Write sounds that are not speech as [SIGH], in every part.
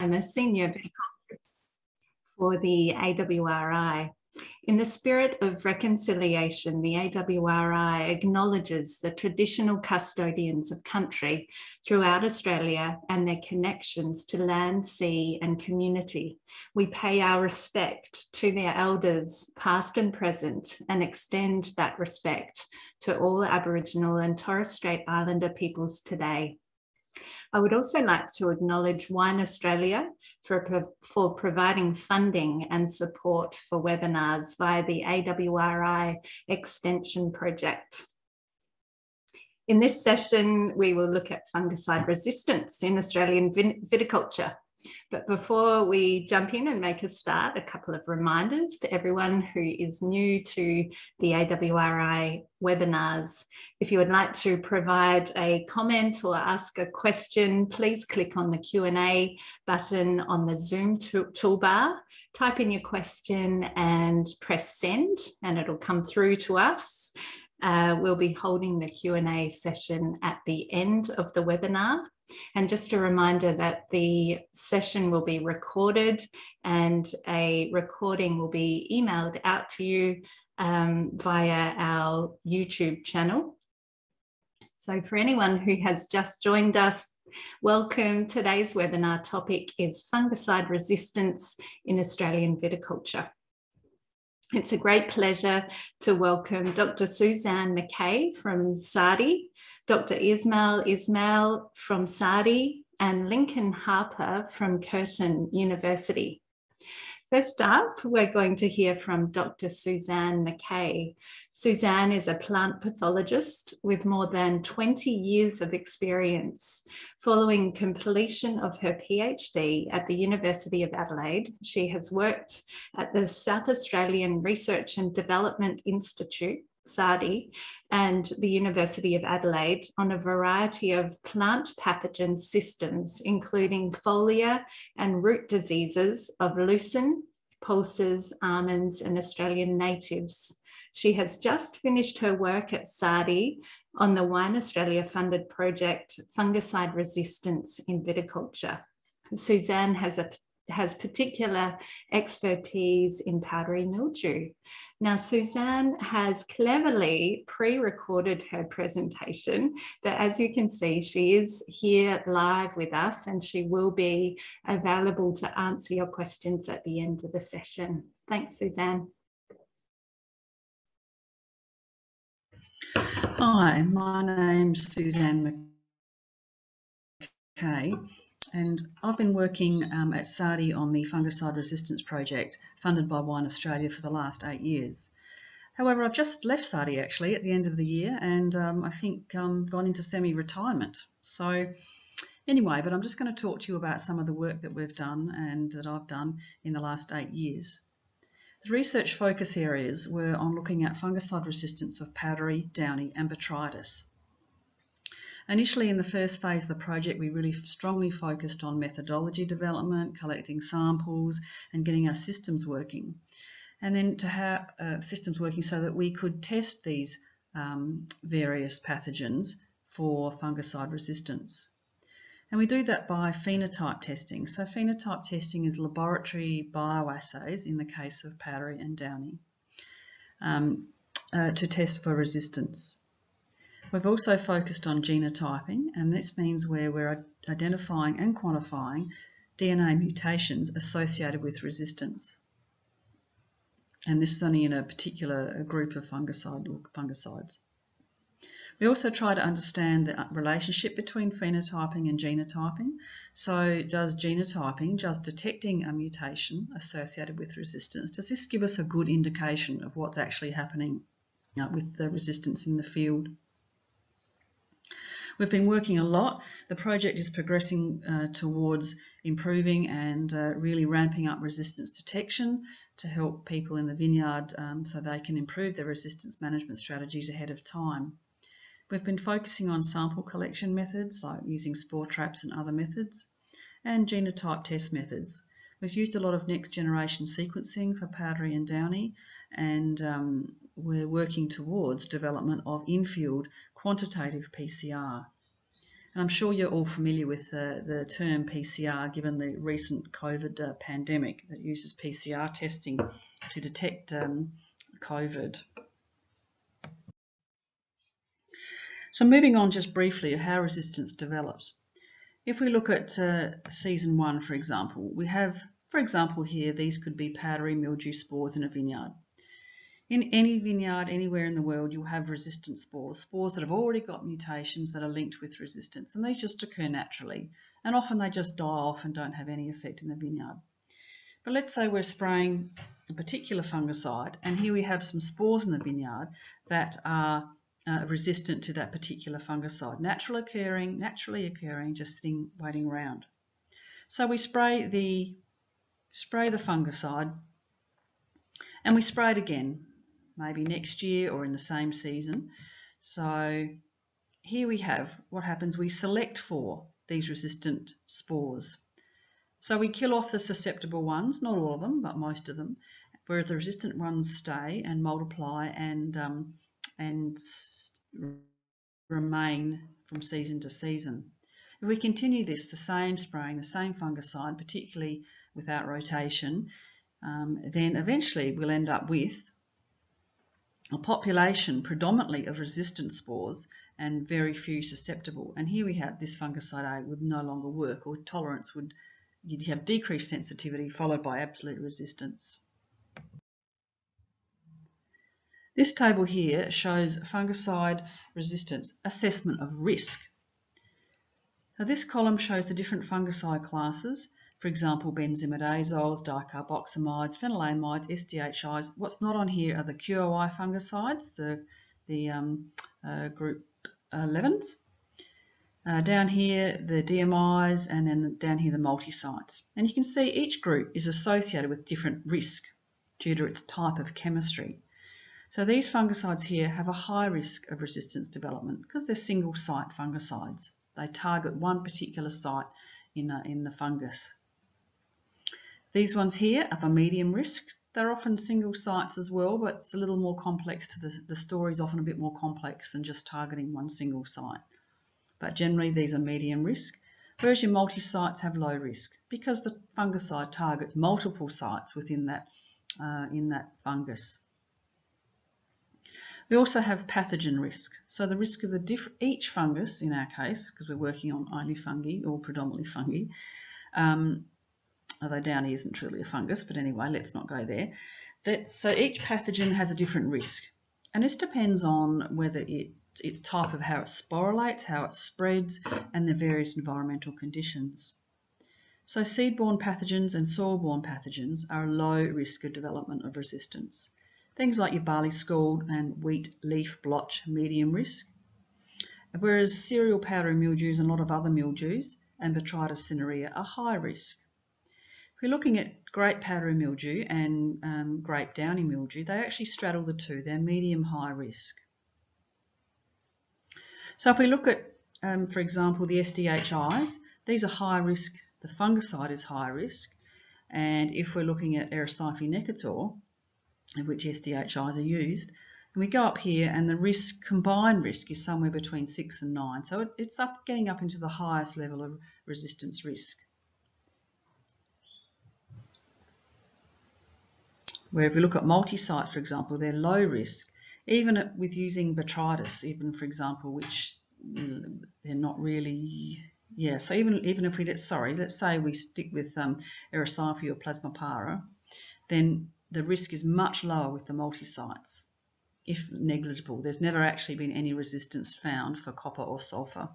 I'm a senior for the AWRI. In the spirit of reconciliation, the AWRI acknowledges the traditional custodians of country throughout Australia and their connections to land, sea, and community. We pay our respect to their elders, past and present, and extend that respect to all Aboriginal and Torres Strait Islander peoples today. I would also like to acknowledge Wine Australia for, for providing funding and support for webinars via the AWRI Extension Project. In this session, we will look at fungicide resistance in Australian viticulture. But before we jump in and make a start, a couple of reminders to everyone who is new to the AWRI webinars. If you would like to provide a comment or ask a question, please click on the Q&A button on the Zoom toolbar, type in your question and press send and it'll come through to us. Uh, we'll be holding the Q&A session at the end of the webinar. And just a reminder that the session will be recorded and a recording will be emailed out to you um, via our YouTube channel. So for anyone who has just joined us, welcome. Today's webinar topic is fungicide resistance in Australian viticulture. It's a great pleasure to welcome Dr. Suzanne McKay from SARDI, Dr. Ismail Ismail from SARDI, and Lincoln Harper from Curtin University. First up, we're going to hear from Dr. Suzanne McKay. Suzanne is a plant pathologist with more than 20 years of experience. Following completion of her PhD at the University of Adelaide, she has worked at the South Australian Research and Development Institute SARDI and the University of Adelaide on a variety of plant pathogen systems, including foliar and root diseases of lucerne, pulses, almonds, and Australian natives. She has just finished her work at SARDI on the Wine Australia funded project Fungicide Resistance in Viticulture. Suzanne has a has particular expertise in powdery mildew. Now, Suzanne has cleverly pre recorded her presentation that, as you can see, she is here live with us and she will be available to answer your questions at the end of the session. Thanks, Suzanne. Hi, my name's Suzanne McKay and I've been working um, at SARDI on the fungicide resistance project funded by Wine Australia for the last eight years. However, I've just left SARDI actually at the end of the year and um, I think um, gone into semi-retirement. So anyway, but I'm just going to talk to you about some of the work that we've done and that I've done in the last eight years. The research focus areas were on looking at fungicide resistance of powdery, downy and botrytis. Initially, in the first phase of the project, we really strongly focused on methodology development, collecting samples, and getting our systems working. And then to have uh, systems working so that we could test these um, various pathogens for fungicide resistance. And we do that by phenotype testing. So phenotype testing is laboratory bioassays in the case of powdery and downy um, uh, to test for resistance. We've also focused on genotyping, and this means where we're identifying and quantifying DNA mutations associated with resistance. And this is only in a particular group of fungicide or fungicides. We also try to understand the relationship between phenotyping and genotyping. So does genotyping, just detecting a mutation associated with resistance, does this give us a good indication of what's actually happening uh, with the resistance in the field? We've been working a lot. The project is progressing uh, towards improving and uh, really ramping up resistance detection to help people in the vineyard um, so they can improve their resistance management strategies ahead of time. We've been focusing on sample collection methods like using spore traps and other methods and genotype test methods. We've used a lot of next generation sequencing for powdery and downy and um, we're working towards development of in-field quantitative PCR. And I'm sure you're all familiar with uh, the term PCR given the recent COVID uh, pandemic that uses PCR testing to detect um, COVID. So moving on just briefly how resistance develops. If we look at uh, season one, for example, we have, for example here, these could be powdery mildew spores in a vineyard. In any vineyard anywhere in the world, you'll have resistant spores, spores that have already got mutations that are linked with resistance, and these just occur naturally. And often they just die off and don't have any effect in the vineyard. But let's say we're spraying a particular fungicide, and here we have some spores in the vineyard that are uh, resistant to that particular fungicide. Natural occurring, naturally occurring, just sitting, waiting around. So we spray the spray the fungicide, and we spray it again maybe next year or in the same season. So here we have what happens. We select for these resistant spores. So we kill off the susceptible ones, not all of them, but most of them, whereas the resistant ones stay and multiply and um, and remain from season to season. If we continue this, the same spraying, the same fungicide, particularly without rotation, um, then eventually we'll end up with a population predominantly of resistant spores and very few susceptible. And here we have this fungicide A would no longer work or tolerance would, you'd have decreased sensitivity followed by absolute resistance. This table here shows fungicide resistance assessment of risk. So this column shows the different fungicide classes for example, benzimidazoles, dicarboximides, phenylamides, SDHIs. What's not on here are the QOI fungicides, the, the um, uh, group 11s. Uh, down here, the DMIs, and then down here, the multi-sites. And you can see each group is associated with different risk due to its type of chemistry. So these fungicides here have a high risk of resistance development because they're single site fungicides. They target one particular site in, a, in the fungus. These ones here are for medium risk. They're often single sites as well, but it's a little more complex to the, the story is often a bit more complex than just targeting one single site. But generally these are medium risk, whereas your multi-sites have low risk because the fungicide targets multiple sites within that, uh, in that fungus. We also have pathogen risk. So the risk of the each fungus, in our case, because we're working on only fungi or predominantly fungi, um, although downy isn't truly a fungus, but anyway, let's not go there. That, so each pathogen has a different risk, and this depends on whether it, its type of how it sporulates, how it spreads, and the various environmental conditions. So seed-borne pathogens and soil-borne pathogens are a low risk of development of resistance. Things like your barley scald and wheat leaf blotch, medium risk. Whereas cereal powdery mildews and a lot of other mildews and Botrytis cinerea are high risk. If we're looking at grape powdery mildew and um, grape downy mildew, they actually straddle the two. They're medium-high risk. So if we look at, um, for example, the SDHIs, these are high risk. The fungicide is high risk. And if we're looking at Erysiphe necator, in which SDHIs are used, and we go up here and the risk, combined risk is somewhere between 6 and 9. So it, it's up getting up into the highest level of resistance risk. Where if we look at multi-sites, for example, they're low risk, even with using botrytis, even for example, which mm, they're not really, yeah, so even even if we, let sorry, let's say we stick with um, Erysiphe or Plasmopara, then the risk is much lower with the multi-sites, if negligible. There's never actually been any resistance found for copper or sulfur.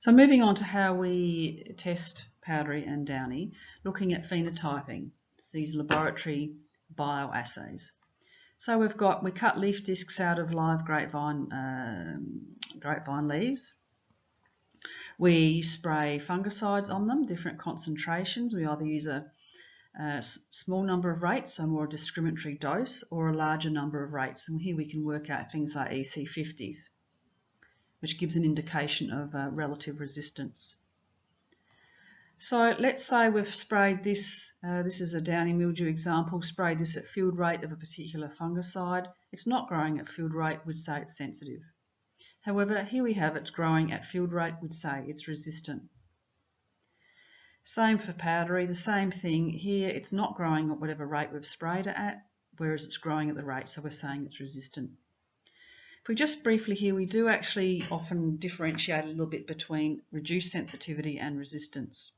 So moving on to how we test powdery and downy, looking at phenotyping, these laboratory bioassays. So we've got, we cut leaf discs out of live grapevine, um, grapevine leaves. We spray fungicides on them, different concentrations. We either use a, a small number of rates, so more discriminatory dose, or a larger number of rates. And here we can work out things like EC50s, which gives an indication of uh, relative resistance. So let's say we've sprayed this, uh, this is a downy mildew example, sprayed this at field rate of a particular fungicide. It's not growing at field rate, we'd say it's sensitive. However, here we have it's growing at field rate, would say it's resistant. Same for powdery, the same thing. Here it's not growing at whatever rate we've sprayed it at, whereas it's growing at the rate, so we're saying it's resistant. If we just briefly here, we do actually often differentiate a little bit between reduced sensitivity and resistance.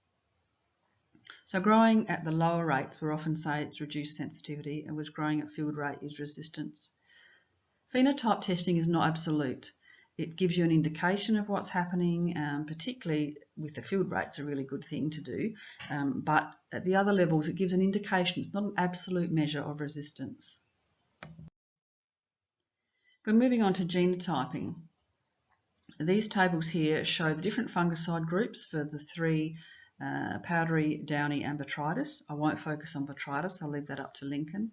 So growing at the lower rates, we often say it's reduced sensitivity, and was growing at field rate is resistance. Phenotype testing is not absolute. It gives you an indication of what's happening, um, particularly with the field rates, a really good thing to do. Um, but at the other levels, it gives an indication. It's not an absolute measure of resistance. We're moving on to genotyping. These tables here show the different fungicide groups for the three uh, powdery, downy and botrytis. I won't focus on botrytis, I'll leave that up to Lincoln.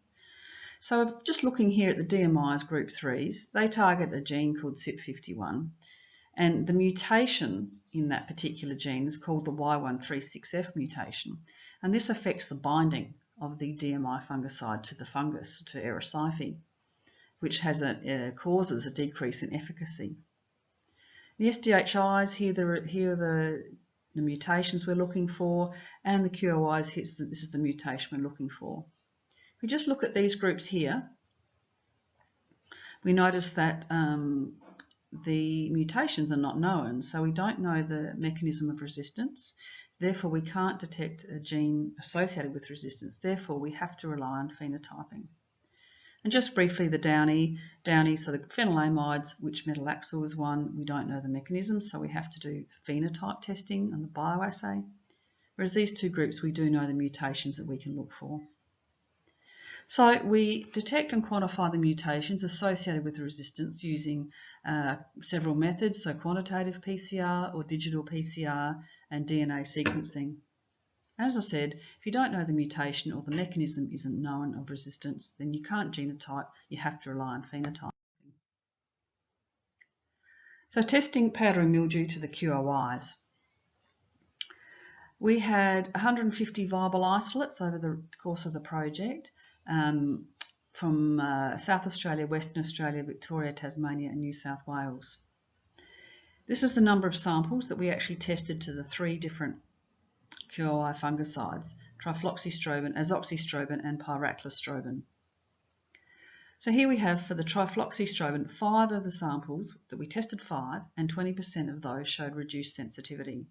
So just looking here at the DMIs group 3s, they target a gene called CYP51 and the mutation in that particular gene is called the Y136F mutation and this affects the binding of the DMI fungicide to the fungus, to Erysiphe which has a, uh, causes a decrease in efficacy. The SDHIs, here, the, here are the, the mutations we're looking for, and the QOIs, this is the mutation we're looking for. We just look at these groups here, we notice that um, the mutations are not known, so we don't know the mechanism of resistance. Therefore, we can't detect a gene associated with resistance. Therefore, we have to rely on phenotyping. And just briefly, the downy, downy, so the phenylamides, which metalaxyl is one, we don't know the mechanism, so we have to do phenotype testing on the bioassay. Whereas these two groups, we do know the mutations that we can look for. So we detect and quantify the mutations associated with the resistance using uh, several methods, so quantitative PCR or digital PCR and DNA sequencing. As I said, if you don't know the mutation or the mechanism isn't known of resistance, then you can't genotype, you have to rely on phenotype. So testing powdery mildew to the QOIs. We had 150 viable isolates over the course of the project um, from uh, South Australia, Western Australia, Victoria, Tasmania and New South Wales. This is the number of samples that we actually tested to the three different QOI fungicides, trifloxystrobin, azoxystrobin and pyraclostrobin. So here we have for the trifloxystrobin, five of the samples that we tested five and 20% of those showed reduced sensitivity.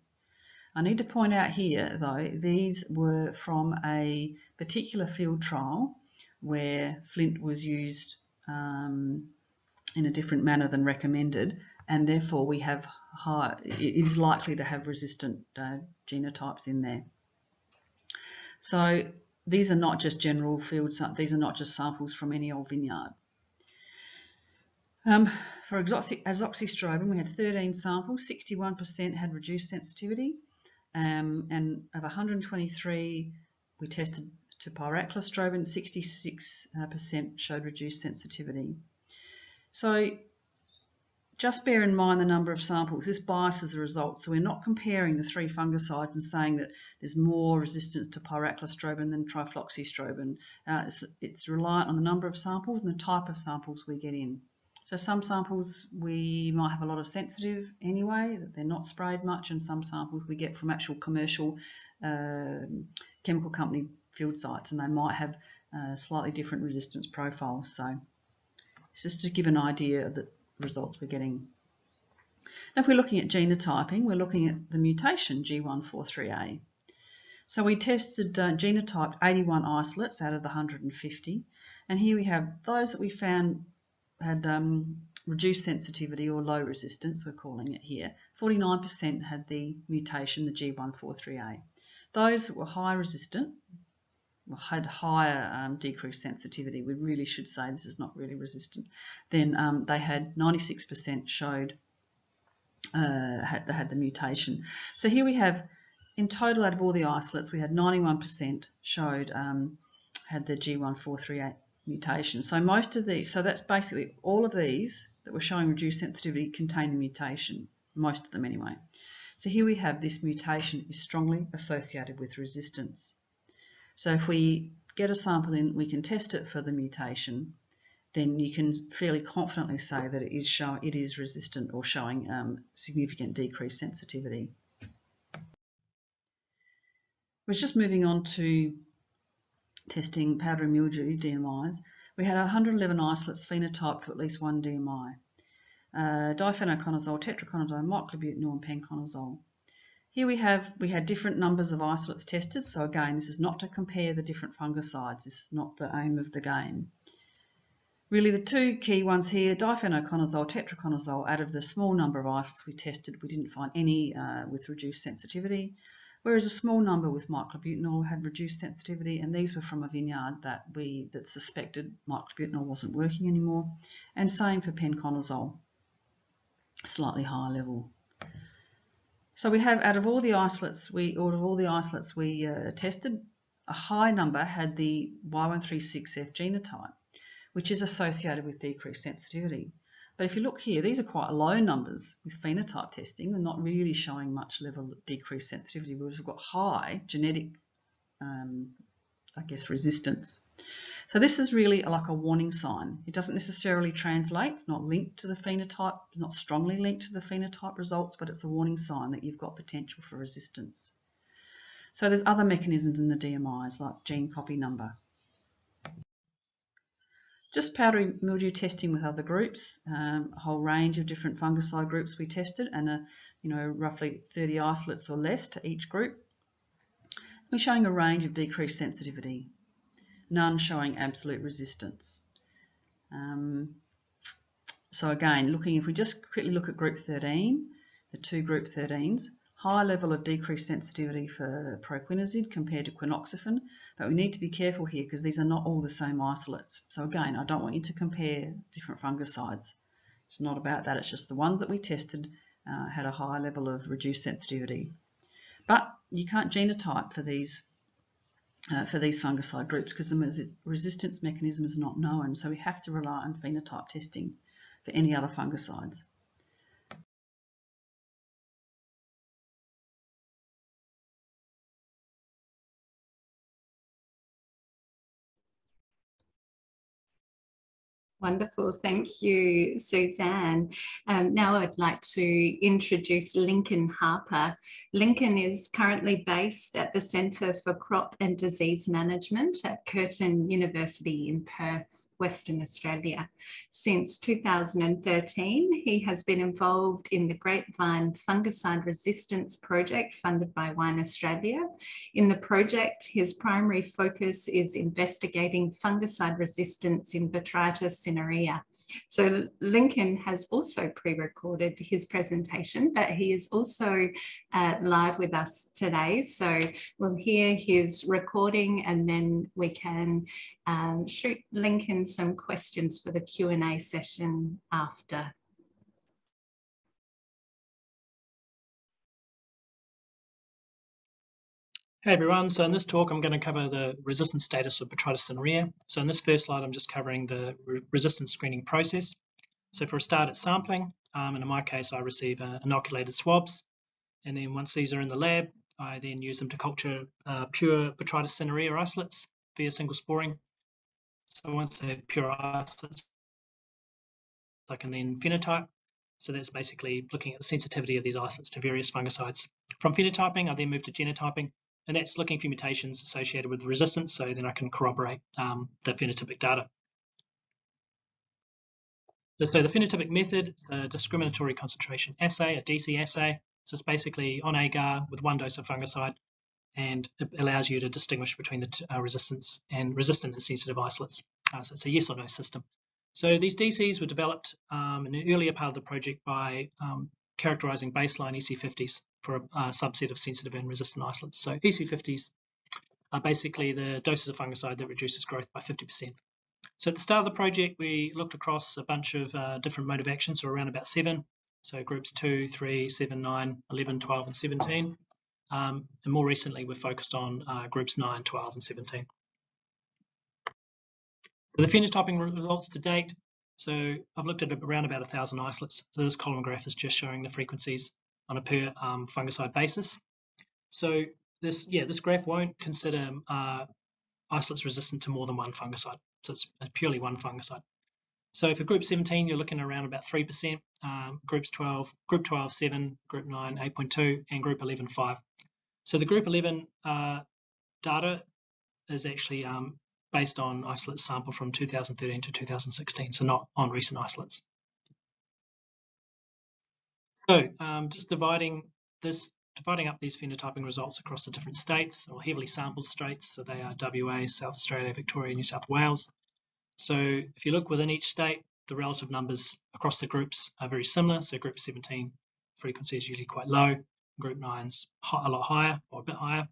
I need to point out here though, these were from a particular field trial where flint was used um, in a different manner than recommended and therefore we have high, it is likely to have resistant uh, genotypes in there. So these are not just general fields, these are not just samples from any old vineyard. Um, for azoxystrobin, we had 13 samples, 61% had reduced sensitivity, um, and of 123 we tested to pyraclostrobin, 66% showed reduced sensitivity. So just bear in mind the number of samples. This biases the results, so we're not comparing the three fungicides and saying that there's more resistance to pyraclostrobin than trifloxystrobin. Uh, it's, it's reliant on the number of samples and the type of samples we get in. So some samples we might have a lot of sensitive anyway, that they're not sprayed much, and some samples we get from actual commercial uh, chemical company field sites, and they might have uh, slightly different resistance profiles. So it's just to give an idea of the results we're getting. Now, if we're looking at genotyping, we're looking at the mutation G143A. So we tested uh, genotyped 81 isolates out of the 150, and here we have those that we found had um, reduced sensitivity or low resistance, we're calling it here. 49% had the mutation, the G143A. Those that were high resistant, had higher um, decreased sensitivity, we really should say this is not really resistant, then um, they had 96% showed uh, had, had the mutation. So here we have, in total out of all the isolates, we had 91% showed um, had the G143A mutation. So most of these, so that's basically all of these that were showing reduced sensitivity contain the mutation, most of them anyway. So here we have this mutation is strongly associated with resistance. So if we get a sample in, we can test it for the mutation. then you can fairly confidently say that it is show, it is resistant or showing um, significant decreased sensitivity. We're just moving on to testing powdery mildew DMIs. We had 111 isolates phenotyped to at least one DMI. Uh, difenoconazole, tetraconazole, myclobutanil and penconazole. Here we have we had different numbers of isolates tested. So again, this is not to compare the different fungicides. This is not the aim of the game. Really, the two key ones here, difenoconazole, tetraconazole, out of the small number of isolates we tested, we didn't find any uh, with reduced sensitivity whereas a small number with myclobutanil had reduced sensitivity, and these were from a vineyard that we that suspected myclobutanil wasn't working anymore, and same for penconazole, slightly higher level. So we have out of all the isolates we, out of all the isolates we uh, tested, a high number had the Y136F genotype, which is associated with decreased sensitivity. But if you look here, these are quite low numbers with phenotype testing and not really showing much level of decreased sensitivity, whereas we've got high genetic, um, I guess, resistance. So this is really like a warning sign. It doesn't necessarily translate, it's not linked to the phenotype, it's not strongly linked to the phenotype results, but it's a warning sign that you've got potential for resistance. So there's other mechanisms in the DMIs like gene copy number. Just powdery mildew testing with other groups, um, a whole range of different fungicide groups we tested, and a, you know roughly 30 isolates or less to each group. We're showing a range of decreased sensitivity, none showing absolute resistance. Um, so again, looking if we just quickly look at group 13, the two group 13s, high level of decreased sensitivity for proquinazid compared to quinoxyfen, but we need to be careful here because these are not all the same isolates. So again, I don't want you to compare different fungicides. It's not about that, it's just the ones that we tested uh, had a high level of reduced sensitivity. But you can't genotype for these uh, for these fungicide groups because the resistance mechanism is not known, so we have to rely on phenotype testing for any other fungicides. Wonderful. Thank you, Suzanne. Um, now I'd like to introduce Lincoln Harper. Lincoln is currently based at the Centre for Crop and Disease Management at Curtin University in Perth. Western Australia. Since 2013, he has been involved in the Grapevine Fungicide Resistance Project funded by Wine Australia. In the project, his primary focus is investigating fungicide resistance in Botrytis cinerea. So Lincoln has also pre-recorded his presentation, but he is also uh, live with us today. So we'll hear his recording and then we can um, shoot Lincoln some questions for the Q&A session after. Hey everyone, so in this talk I'm going to cover the resistance status of Botrytis cinerea. So in this first slide I'm just covering the re resistance screening process. So for a start it's sampling, um, and in my case I receive uh, inoculated swabs and then once these are in the lab I then use them to culture uh, pure Botrytis cinerea isolates via single sporing so once they're pure isolates, I can then phenotype. So that's basically looking at the sensitivity of these isolates to various fungicides. From phenotyping, I then move to genotyping, and that's looking for mutations associated with resistance, so then I can corroborate um, the phenotypic data. So the phenotypic method, a discriminatory concentration assay, a DC assay, so it's basically on agar with one dose of fungicide, and it allows you to distinguish between the uh, resistance and resistant and sensitive isolates. Uh, so it's a yes or no system. So these DCs were developed um, in an earlier part of the project by um, characterizing baseline EC50s for a, a, subset of sensitive and resistant isolates. So EC50s are basically the doses of fungicide that reduces growth by 50%. So at the start of the project, we looked across a bunch of uh, different mode of action, so around about seven. So groups 2, 3, 7, 9, 11, 12, and 17. Um, and more recently, we're focused on uh, groups 9, 12, and 17. For the phenotyping results to date, so I've looked at around about 1,000 isolates. So this column graph is just showing the frequencies on a per um, fungicide basis. So this, yeah, this graph won't consider uh, isolates resistant to more than one fungicide. So it's purely one fungicide. So for group 17, you're looking around about 3%, um, groups 12, group 12, 7, group 9, 8.2, and group 11, 5. So the group 11 uh, data is actually um, based on isolate sample from 2013 to 2016, so not on recent isolates. So um, just dividing this, dividing up these phenotyping results across the different states or heavily sampled states, so they are WA, South Australia, Victoria, New South Wales. So if you look within each state, the relative numbers across the groups are very similar. So group 17 frequency is usually quite low, group 9's a lot higher or a bit higher.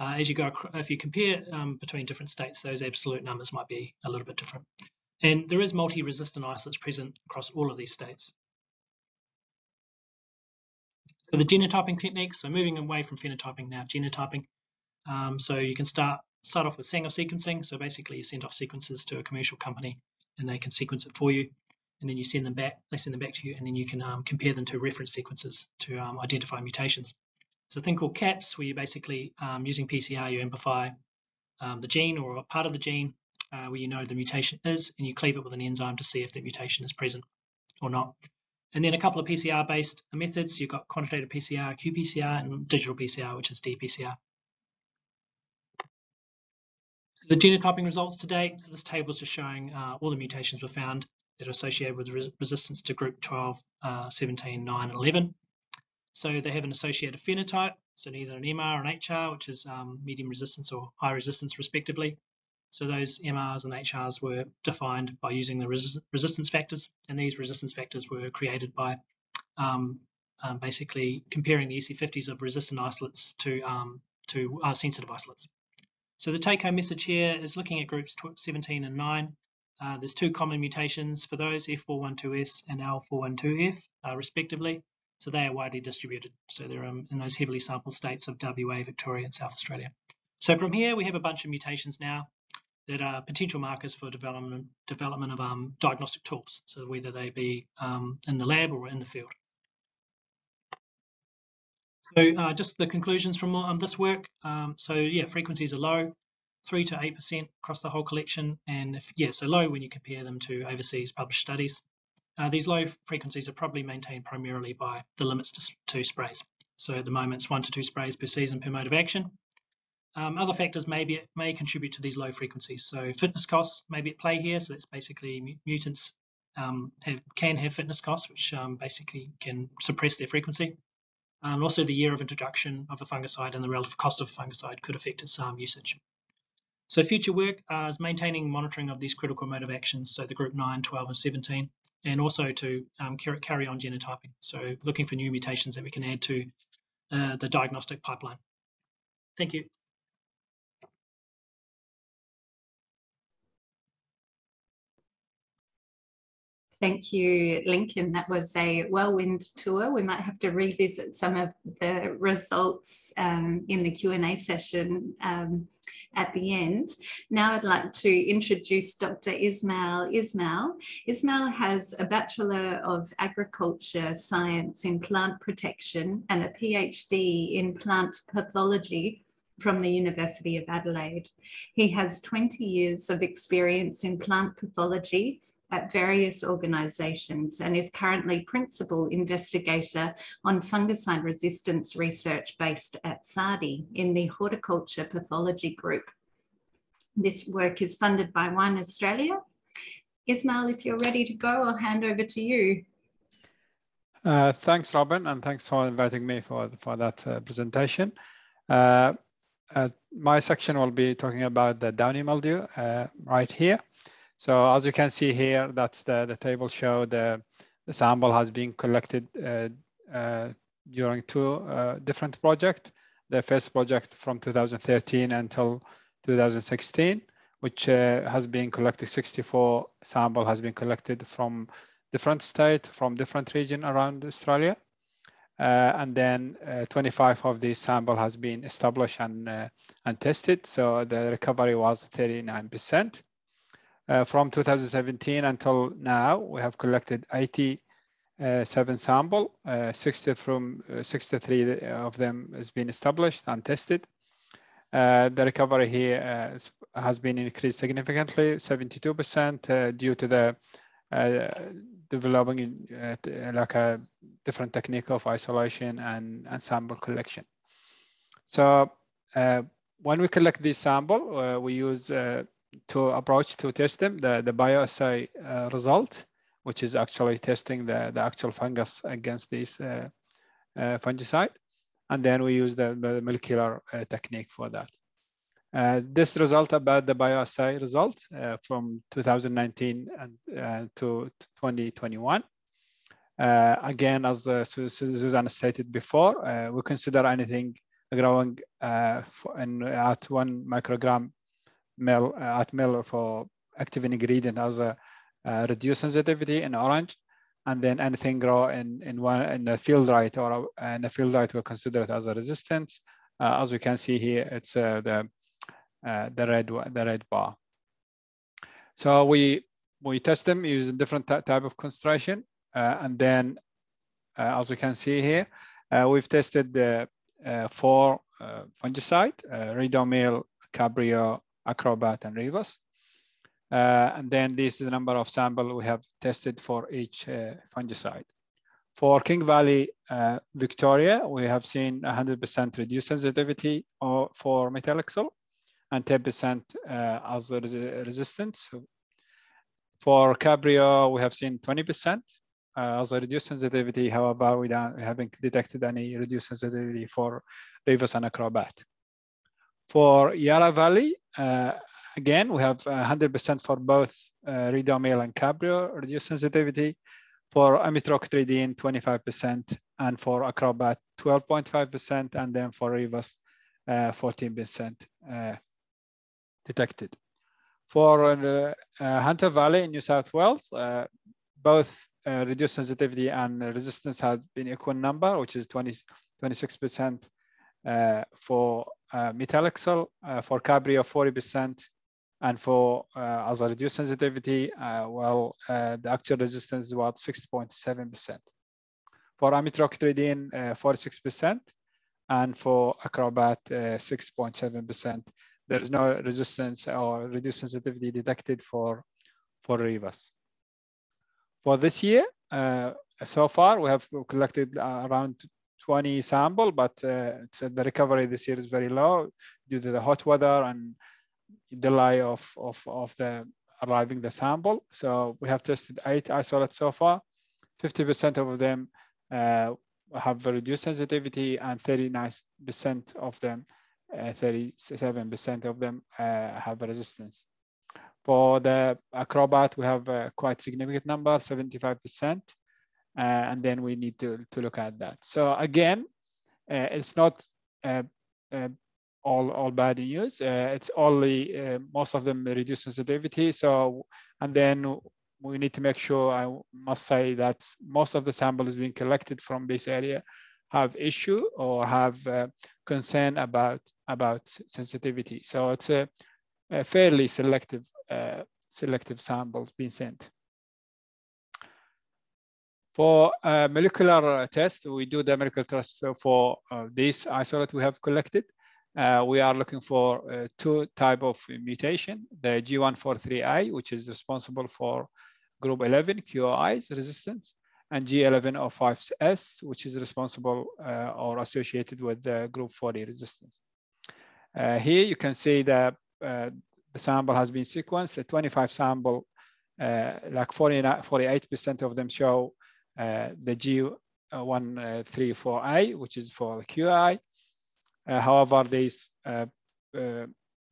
Uh, as you go, if you compare um, between different states, those absolute numbers might be a little bit different. And there is multi-resistant isolates present across all of these states. So the genotyping techniques, so moving away from phenotyping now, genotyping. Um, so you can start start off with Sanger sequencing. So basically you send off sequences to a commercial company and they can sequence it for you. And then you send them back, they send them back to you, and then you can um, compare them to reference sequences to um, identify mutations. So a thing called CAPS, where you basically um, using PCR, you amplify um, the gene or part of the gene uh, where you know the mutation is, and you cleave it with an enzyme to see if that mutation is present or not. And then a couple of PCR-based methods. You've got quantitative PCR, qPCR, and digital PCR, which is dPCR. The genotyping results to date, this table is just showing uh, all the mutations were found that are associated with res resistance to group 12, uh, 17, 9, and 11. So they have an associated phenotype, so either an MR or an HR, which is um, medium resistance or high resistance respectively. So those MRs and HRs were defined by using the res resistance factors, and these resistance factors were created by um, um, basically comparing the EC50s of resistant isolates to, um, to uh, sensitive isolates. So the take-home message here is looking at groups 17 and 9. Uh, there's two common mutations for those, F412S and L412F, uh, respectively. So they are widely distributed. So they're um, in those heavily sampled states of WA, Victoria, and South Australia. So from here, we have a bunch of mutations now that are potential markers for development development of um, diagnostic tools, so whether they be um, in the lab or in the field. So uh, just the conclusions from um, this work. Um, so yeah, frequencies are low, three to eight percent across the whole collection, and if, yeah, so low when you compare them to overseas published studies. Uh, these low frequencies are probably maintained primarily by the limits to, to sprays. So at the moment, it's one to two sprays per season per mode of action. Um, other factors may, be, may contribute to these low frequencies. So fitness costs may be at play here. So that's basically mutants um, have, can have fitness costs, which um, basically can suppress their frequency. Um, also, the year of introduction of a fungicide and the relative cost of a fungicide could affect its um, usage. So future work uh, is maintaining monitoring of these critical mode of actions, so the group 9, 12, and 17, and also to um, carry on genotyping. So looking for new mutations that we can add to uh, the diagnostic pipeline. Thank you. Thank you, Lincoln. That was a whirlwind tour. We might have to revisit some of the results um, in the Q&A session um, at the end. Now I'd like to introduce Dr. Ismail Ismail. Ismail has a Bachelor of Agriculture Science in Plant Protection and a PhD in Plant Pathology from the University of Adelaide. He has 20 years of experience in plant pathology at various organisations and is currently principal investigator on fungicide resistance research based at SARDI in the Horticulture Pathology Group. This work is funded by Wine Australia. Ismail, if you're ready to go, I'll hand over to you. Uh, thanks, Robin, and thanks for inviting me for, for that uh, presentation. Uh, uh my section will be talking about the downy mildew uh, right here. So as you can see here, that's the, the table show the, the sample has been collected uh, uh, during two uh, different projects. The first project from 2013 until 2016, which uh, has been collected 64 sample has been collected from different state, from different region around Australia. Uh, and then uh, 25 of these sample has been established and, and tested. So the recovery was 39%. Uh, from 2017 until now, we have collected 87 uh, sample, uh, 60 from uh, 63 uh, of them has been established and tested. Uh, the recovery here has been increased significantly, 72% due to the developing like a different technique of isolation and, and sample collection. So when we collect this sample, we use to approach to test them, the, the bioassay uh, result, which is actually testing the, the actual fungus against this uh, uh, fungicide. And then we use the, the molecular uh, technique for that. Uh, this result about the bioassay result uh, from 2019 and to 2021. again, as Susanna stated before, we consider anything growing in, at one microgram uh, at mil for active ingredient as a uh, reduced sensitivity in orange, and then anything grow in in one in the field rate or uh, in the field rate we consider it as a resistance. Uh, as we can see here, it's uh, the uh, the red the red bar. So we we test them using different type of concentration, and then as we can see here, we've tested the four fungicide, Ridomil, Cabrio, Acrobat, and Revus. Uh, and then this is the number of sample we have tested for each uh, fungicide. For King Valley, uh, Victoria, we have seen 100% reduced sensitivity for metalaxyl and 10% uh, as a res resistance. For Cabrio, we have seen 20% uh, as a reduced sensitivity. However, we, don't, we haven't detected any reduced sensitivity for Revus and Acrobat. For Yarra Valley, uh, again, we have 100% for both uh, Ridomil and Cabrio, reduced sensitivity. For ametoctradin, 25%, and for Acrobat, 12.5%, and then for Revus, 14% uh, uh, detected. For uh, Hunter Valley in New South Wales, both uh, reduced sensitivity and resistance had been equal number, which is 20, 26% uh, for uh, metalaxyl, uh, for Cabrio 40%, and for uh, as a reduced sensitivity, well, the actual resistance is about 6.7%. For ametoctradin, 46%, and for Acrobat, 6.7%. There is no resistance or reduced sensitivity detected for, for Revus. For this year, uh, so far, we have collected around 20 sample, but uh, the recovery this year is very low due to the hot weather and delay of, of, of the arriving the sample. So we have tested eight isolates so far. 50% of them uh, have reduced sensitivity and 39% of them, 37% uh, of them uh, have resistance. For the Acrobat, we have a quite significant number, 75%. Uh, and then we need to, to look at that. So again, uh, it's not uh, all, all bad news. it's only most of them reduce sensitivity. So, and then we need to make sure, I must say that most of the samples being collected from this area have issue or have uh, concern about about sensitivity. So it's a, a fairly selective uh, selective samples being sent. For uh, molecular test, we do the molecular test for uh, this isolate we have collected. Uh, we are looking for uh, two type of mutation, the G143A, which is responsible for group 11 QOIs resistance, and G1105S, which is responsible uh, or associated with the group 40 resistance. Uh, here you can see that the sample has been sequenced, 25 sample, like 48% of them show the G134I, which is for the QI. Uh, however, this uh,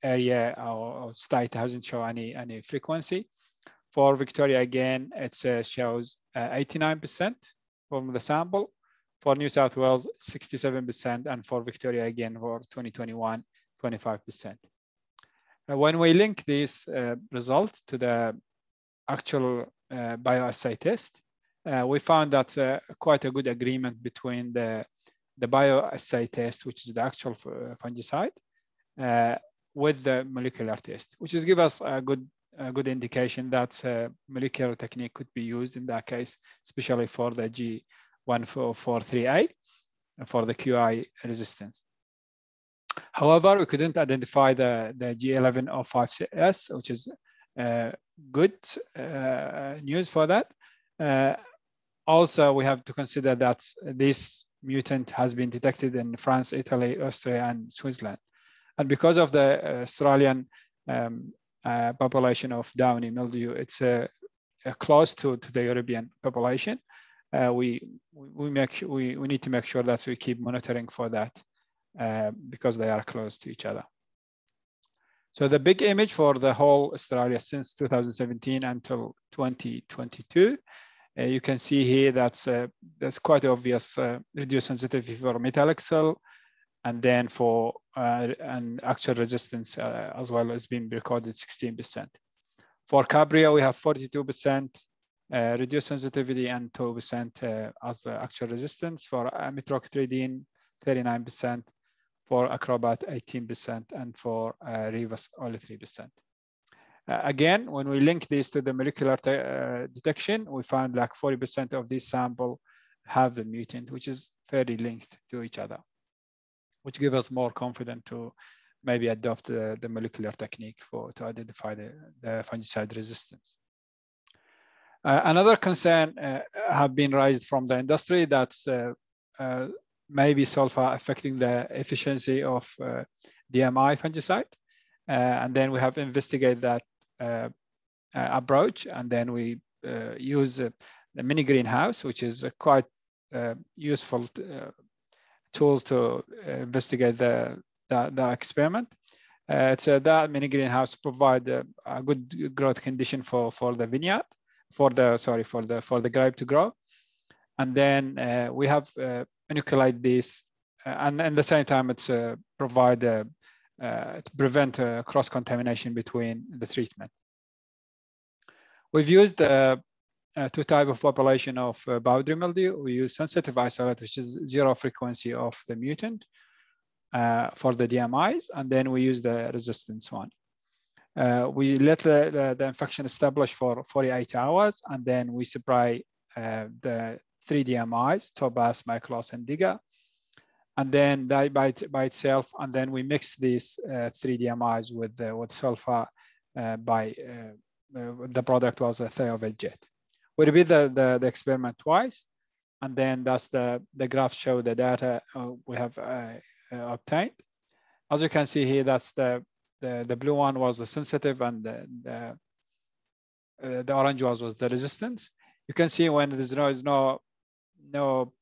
area or, state hasn't shown any, any frequency. For Victoria, again, it shows 89% from the sample. For New South Wales, 67%, and for Victoria, again, for 2021, 25%. Uh, when we link this uh, result to the actual uh, bioassay test, uh, we found that uh, quite a good agreement between the, the bioassay test, which is the actual uh, fungicide, uh, with the molecular test, which is give us a good, a good indication that uh, molecular technique could be used in that case, especially for the G143A for the QI resistance. However, we couldn't identify the, the G1105S, which is uh, good uh, news for that. Also, we have to consider that this mutant has been detected in France, Italy, Austria, and Switzerland. And because of the Australian um, uh, population of downy mildew, it's close to, to the European population. Uh, we we make we, we need to make sure that we keep monitoring for that uh, because they are close to each other. So the big image for the whole Australia since 2017 until 2022, uh, you can see here that's uh, that's quite obvious uh, reduced sensitivity for metalaxyl and then for uh, an actual resistance uh, as well has been recorded 16%. For Cabrio, we have 42% uh, reduced sensitivity and 2% as actual resistance. For ametoctradin, 39%, for Acrobat 18%, and for uh, Revus only 3%. Uh, again, when we link this to the molecular uh, detection, we find like 40% of this sample have the mutant, which is fairly linked to each other, which give us more confidence to maybe adopt the, the molecular technique for to identify the, the fungicide resistance. Uh, another concern uh, have been raised from the industry that uh, uh maybe sulfur affecting the efficiency of DMI fungicide. And then we have investigated that approach. And then we uh, use uh, the mini greenhouse, which is a quite useful tools to investigate the, the, the experiment. so that mini greenhouse provide a, a, good growth condition for, for the vineyard, for the, sorry, for the, for the grape to grow. And then we have manipulate this, uh, and at the same time, it's uh, provide uh, to prevent cross contamination between the treatment. We've used uh, two type of population of uh, powdery mildew. We use sensitive isolate, which is zero frequency of the mutant uh, for the DMIs, and then we use the resistance one. Uh, we let the, the, the, infection establish for 48 hours, and then we spray the 3 DMIs, Topas, Myclos, and Diga. And then that by, by itself, and then we mix these uh, 3 DMIs with, uh, with sulfur uh, by, uh, uh, the product was a Thiovit Jet. We repeat the, the, the, experiment twice, and then that's the, the graph show the data uh, we have obtained. As you can see here, that's the, the, the blue one was the sensitive and the, the, the orange was, was the resistance. You can see when there's no, there's no no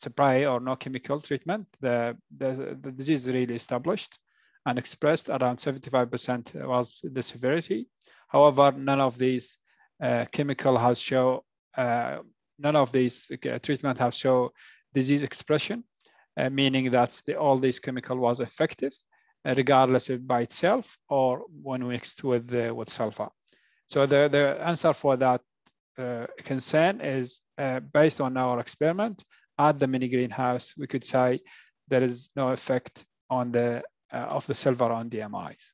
spray or no chemical treatment, the, the, the disease really established and expressed around 75% was the severity. However, none of these uh, chemical has show, uh, none of these uh, treatment have show disease expression, uh, meaning that the, all these chemical was effective, uh, regardless if by itself or when mixed with, with sulfur. So the, the answer for that uh, concern is based on our experiment at the mini greenhouse, we could say there is no effect on the uh, of the sulfur on DMIs.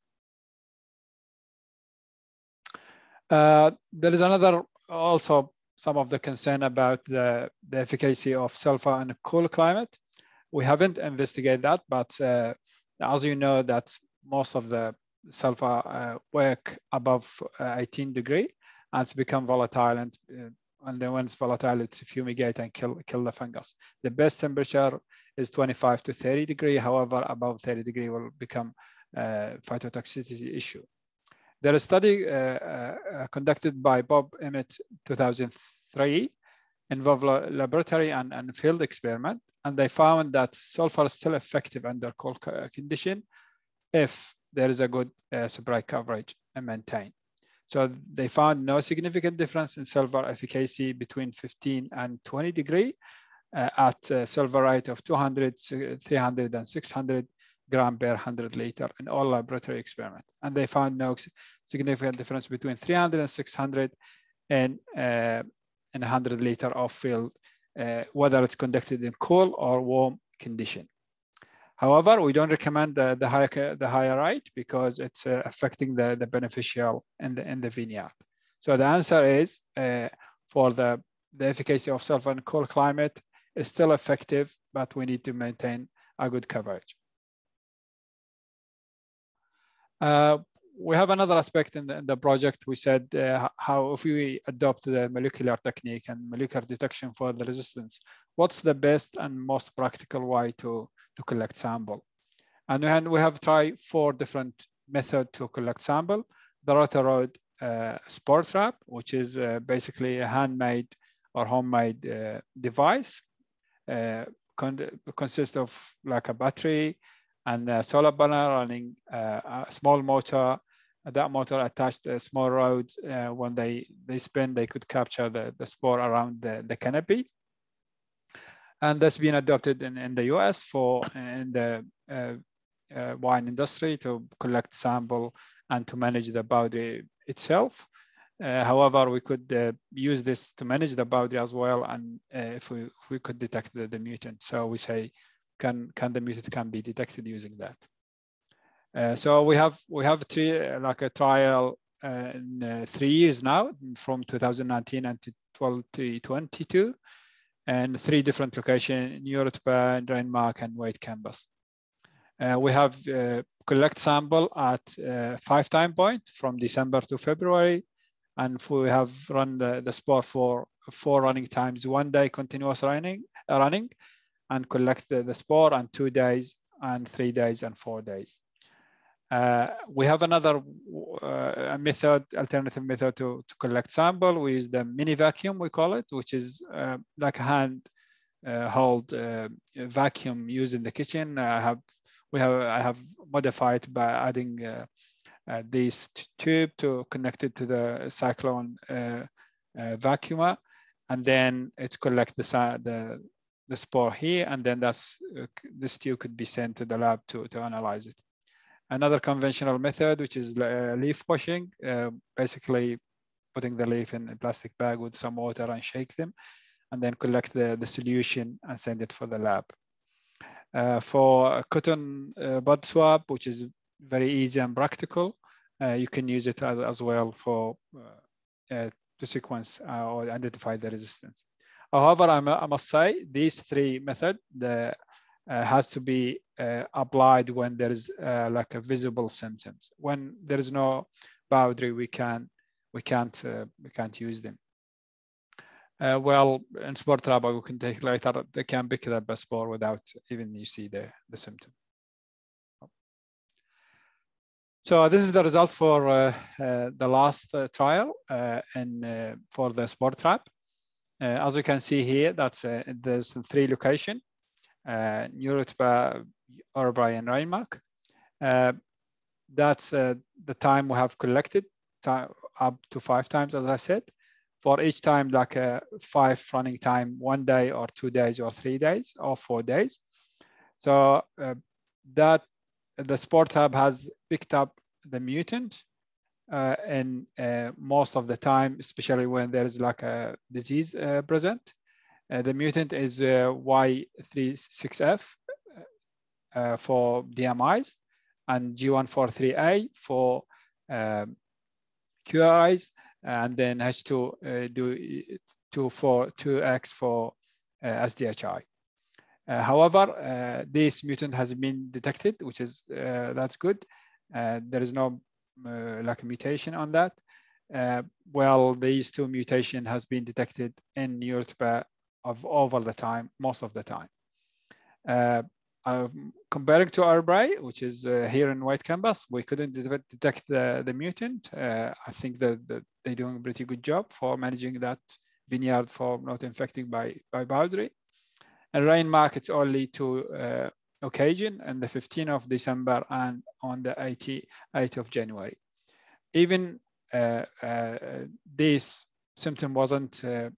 Uh, there is another also some of the concern about the, the efficacy of sulfur in a cool climate. We haven't investigated that, but uh, as you know that most of the sulfur uh, work above 18 degree and it's become volatile and uh, and then when it's volatile, it's fumigate and kill, kill the fungus. The best temperature is 25 to 30 degree. However, above 30 degree will become a phytotoxicity issue. There is a study uh, uh, conducted by Bob Emmett 2003 involved laboratory and, and field experiment, and they found that sulfur is still effective under cold condition if there is a good uh, spray coverage and maintained. So they found no significant difference in sulfur efficacy between 15 and 20 degree uh, at a sulfur rate of 200, 300, and 600 gram per 100 liter in all laboratory experiment. And they found no significant difference between 300 and 600 and, uh, in 100 liter of field, uh, whether it's conducted in cool or warm condition. However, we don't recommend the, the higher the higher rate because it's uh, affecting the, the beneficial in the in the vineyard. So the answer is uh, for the the efficacy of sulfur in cold climate is still effective, but we need to maintain a good coverage. Uh, we have another aspect in the, in the project. We said uh, how if we adopt the molecular technique and molecular detection for the resistance, what's the best and most practical way to, to collect sample? And then we have tried four different methods to collect sample. The Rotorod uh, spore trap, which is uh, basically a handmade or homemade uh, device. Uh, con consists of like a battery, and a solar panel running uh, a small motor. That motor attached a small rods. Uh, when they, they spin, they could capture the, the spore around the, the canopy. And that's been adopted in, in the US for in the uh, uh, wine industry to collect sample and to manage the body itself. Uh, however, we could uh, use this to manage the body as well, and uh, if we if we could detect the, the mutant, so we say can can the mutant can be detected using that. Uh, so we have we have three, like a trial uh, in uh, three years now from 2019 and 2022 and three different locations in Europe, Renmark and Waite Campus. Uh, we have uh, collect sample at uh, five time point from December to February and we have run the, the sport for four running times, one day continuous running, running and collect the, the spore and two days and three days and four days. Uh, we have another uh, method, alternative method to, to collect sample. We use the mini vacuum, we call it, which is uh, like a hand uh, hold uh, vacuum used in the kitchen. I have, we have, I have modified by adding this tube to connect it to the cyclone vacuumer, and then it's collect the, the the spore here, and then that's this tube could be sent to the lab to, to analyze it. Another conventional method, which is uh, leaf washing, uh, basically putting the leaf in a plastic bag with some water and shake them, and then collect the, the solution and send it for the lab. Uh, for cotton uh, bud swab, which is very easy and practical, uh, you can use it as, as well for to sequence or identify the resistance. However, I must say these three methods the, uh, has to be uh, applied when there is uh, like a visible symptoms. When there is no boundary, we can we can't uh, we can't use them. Uh, well, in spore trap, we can take later. They can pick up a spore without even you see the the symptom. So this is the result for uh, the last trial and for the spore trap. Uh, as you can see here, that's uh, there's three location, uh, Urrbrae, Brian Renmark. Uh, that's uh, the time we have collected, time, up to five times, as I said. For each time, like a five running time, one day or two days or three days or four days. So uh, that the spore trap has picked up the mutant uh, and uh, most of the time, especially when there is like a disease uh, present. Uh, the mutant is uh, Y36F uh, for DMIs and G143A for um, QIs, and then H2 do two for 2X for SDHI. however, this mutant has been detected, which is that's good. there is no uh, like mutation on that. Uh, well, these two mutation has been detected in Europe of over the time, most of the time. Uh, comparing to Urrbrae, which is uh, here in Waite Campus, we couldn't de detect the, the mutant. Uh, I think that, that, they're doing a pretty good job for managing that vineyard for not infecting by, by boundary. And rain markets only two uh, occasion and the 15th of December and on the 8th of January. Even uh, uh, this symptom wasn't uh,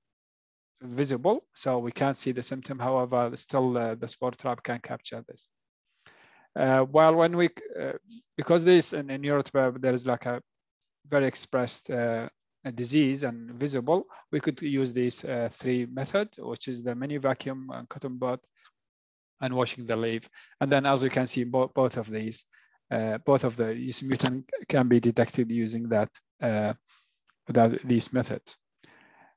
visible, so we can't see the symptom. However, still uh, the spore trap can capture this. Uh, while when we, uh, because this in, in Europe, there is like a very expressed disease and visible, we could use these three methods, which is the mini vacuum and cotton bud and washing the leaf. And then as you can see, bo both of these, uh, both of the mutant can be detected using that, uh, that these methods.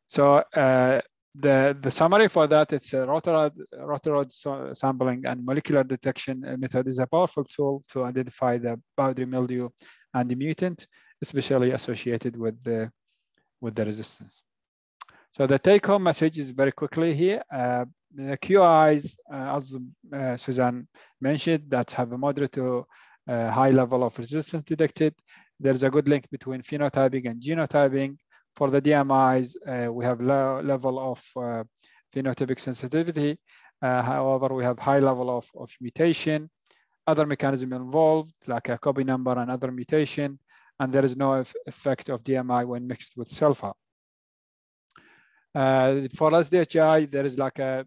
So uh, the, the summary for that, it's a Rotorod, Rotorod sampling and molecular detection method is a powerful tool to identify the powdery mildew and the mutant, especially associated with the, with the resistance. So the take home message is very quickly here. Uh, the QIs, uh, as uh, Suzanne mentioned, that have a moderate to uh, high level of resistance detected. There's a good link between phenotyping and genotyping. For the DMIs, uh, we have low level of uh, phenotypic sensitivity. however, we have high level of, of mutation, other mechanism involved, like a copy number and other mutation, and there is no effect of DMI when mixed with sulfur. Uh, for SDHI, there is like a,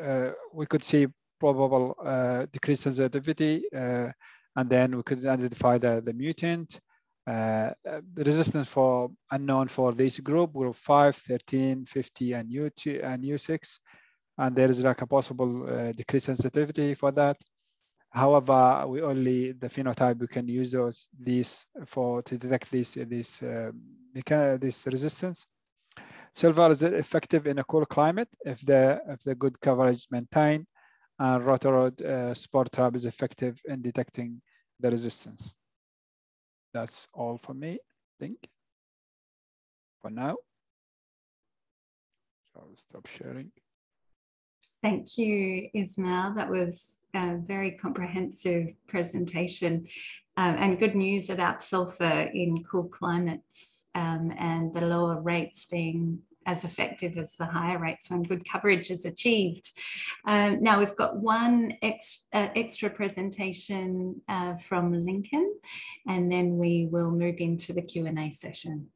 uh, we could see probable uh, decreased sensitivity, uh, and then we could identify the, the mutant. Uh, the resistance for unknown for this group, group 5, 13, 50, and U2 and U6. And there is like a possible uh, decreased sensitivity for that. However, we only the phenotype we can use those these for to detect this this uh, this resistance. Sulfur is effective in a cool climate if the if the good coverage is maintained, and Rotorod uh, spore trap is effective in detecting the resistance. That's all for me, I think, for now. So I'll stop sharing. Thank you, Ismail. That was a very comprehensive presentation um, and good news about sulfur in cool climates um, and the lower rates being as effective as the higher rates when good coverage is achieved. Um, now we've got one ex, uh, extra presentation uh, from Lincoln and then we will move into the Q&A session.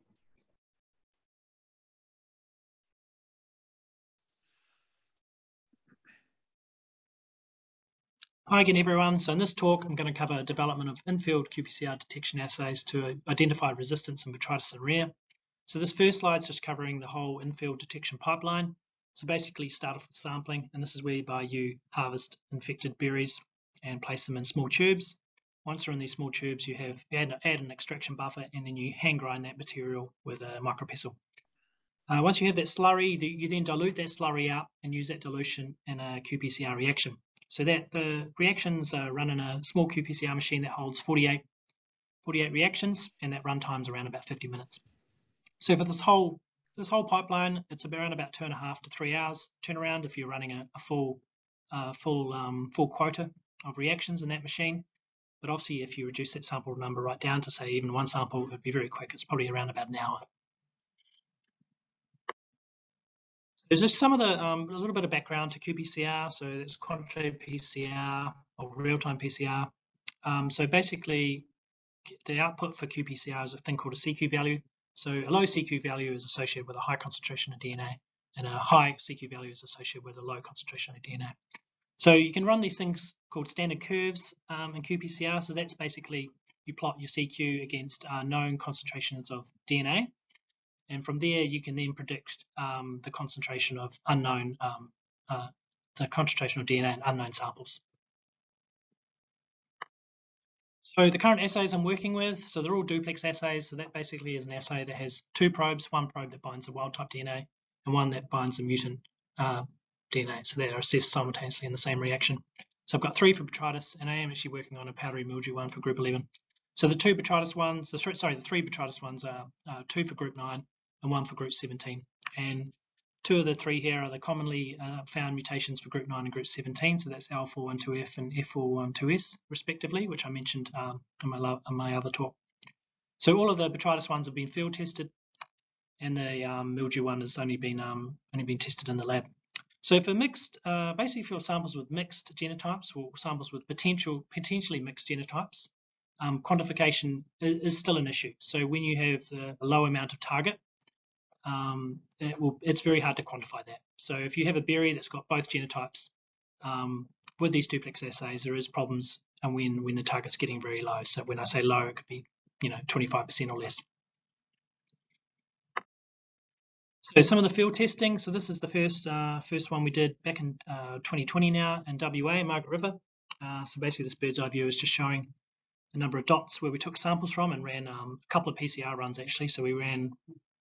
Hi again, everyone. So in this talk, I'm going to cover development of in-field qPCR detection assays to identify resistance in botrytis cinerea. So this first slide is just covering the whole in-field detection pipeline. So basically start off with sampling, and this is whereby you harvest infected berries and place them in small tubes. Once they're in these small tubes, you have add, add an extraction buffer, and then you hand grind that material with a micropestle. Uh, once you have that slurry, you then dilute that slurry out and use that dilution in a qPCR reaction. So that the reactions are run in a small qPCR machine that holds 48, 48 reactions, and that runtime is around about 50 minutes. So for this whole this whole pipeline, it's around about two and a half to three hours turnaround if you're running a, a full uh, full um, full quota of reactions in that machine. But obviously, if you reduce that sample number right down to say even one sample, it would be very quick. It's probably around about an hour. There's just some of the, um, a little bit of background to qPCR. So it's quantitative PCR or real-time PCR. Um, so basically, the output for qPCR is a thing called a CQ value. So a low CQ value is associated with a high concentration of DNA, and a high CQ value is associated with a low concentration of DNA. So you can run these things called standard curves um, in qPCR. So that's basically you plot your CQ against uh, known concentrations of DNA, and from there, you can then predict um, the concentration of unknown, um, uh, the concentration of DNA in unknown samples. So the current assays I'm working with, so they're all duplex assays. So that basically is an assay that has two probes, one probe that binds the wild type DNA and one that binds the mutant uh, DNA. So they are assessed simultaneously in the same reaction. So I've got three for botrytis, and I am actually working on a powdery mildew one for group 11. So the two botrytis ones, the sorry, the three botrytis ones are uh, two for group 9 and one for group 17. And two of the three here are the commonly uh, found mutations for group 9 and group 17. So that's L412F and F412S, respectively, which I mentioned um, in, my, in my other talk. So all of the botrytis ones have been field tested, and the um, mildew one has only been um, only been tested in the lab. So for mixed, uh, basically for samples with mixed genotypes or samples with potential potentially mixed genotypes, um, quantification is, is, still an issue. So when you have a low amount of target, um, it will, it's very hard to quantify that. So if you have a berry that's got both genotypes um, with these duplex assays, there is problems and when, when the target's getting very low. So when I say low, it could be, you know, 25% or less. So some of the field testing. So this is the first uh, first one we did back in uh, 2020 now in WA, Margaret River. Uh, so basically this bird's eye view is just showing the number of dots where we took samples from and ran um, a couple of PCR runs actually. So we ran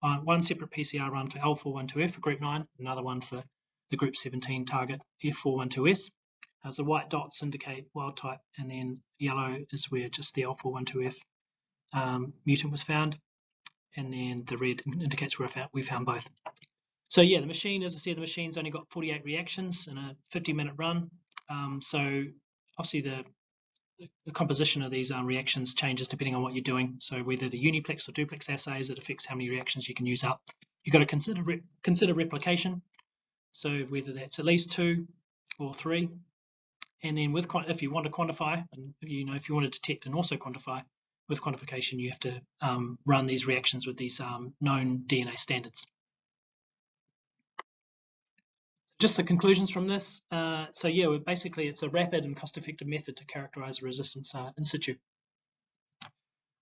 uh, one separate PCR run for L412F for group 9, another one for the group 17 target F412S. As the white dots indicate wild type, and then yellow is where just the L412F um, mutant was found, and then the red indicates where we found both. So yeah, the machine, as I said, the machine's only got 48 reactions in a 50 minute run. Um, so obviously the, the, composition of these um, reactions changes depending on what you're doing. So whether the uniplex or duplex assays, it affects how many reactions you can use up. You've got to consider re consider replication. So whether that's at least two or three. And then with if you want to quantify, and you know if you want to detect and also quantify, with quantification you have to um, run these reactions with these um, known DNA standards. Just the conclusions from this. Uh, so yeah, basically it's a rapid and cost-effective method to characterize resistance uh, in situ.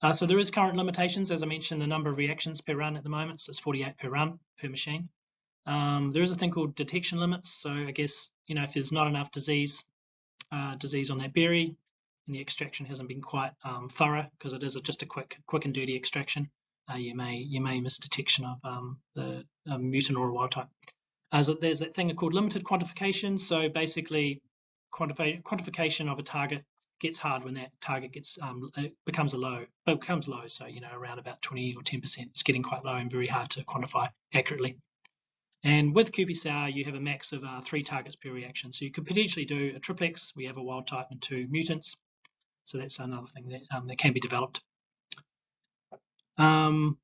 Uh, so there is current limitations, as I mentioned, the number of reactions per run at the moment, so it's 48 per run per machine. Um, there is a thing called detection limits. So I guess, you know, if there's not enough disease, uh, disease on that berry, and the extraction hasn't been quite um, thorough because it is a, just a quick, quick and dirty extraction, uh, you may you may miss detection of um, the mutant or wild type. As there's that thing called limited quantification. So basically, quantification of a target gets hard when that target gets um, becomes a low, but becomes low. So you know around about 20 or 10 percent. It's getting quite low and very hard to quantify accurately. And with qpCR, you have a max of uh, three targets per reaction. So you could potentially do a triplex. We have a wild type and two mutants. So that's another thing that, um, that can be developed. Um,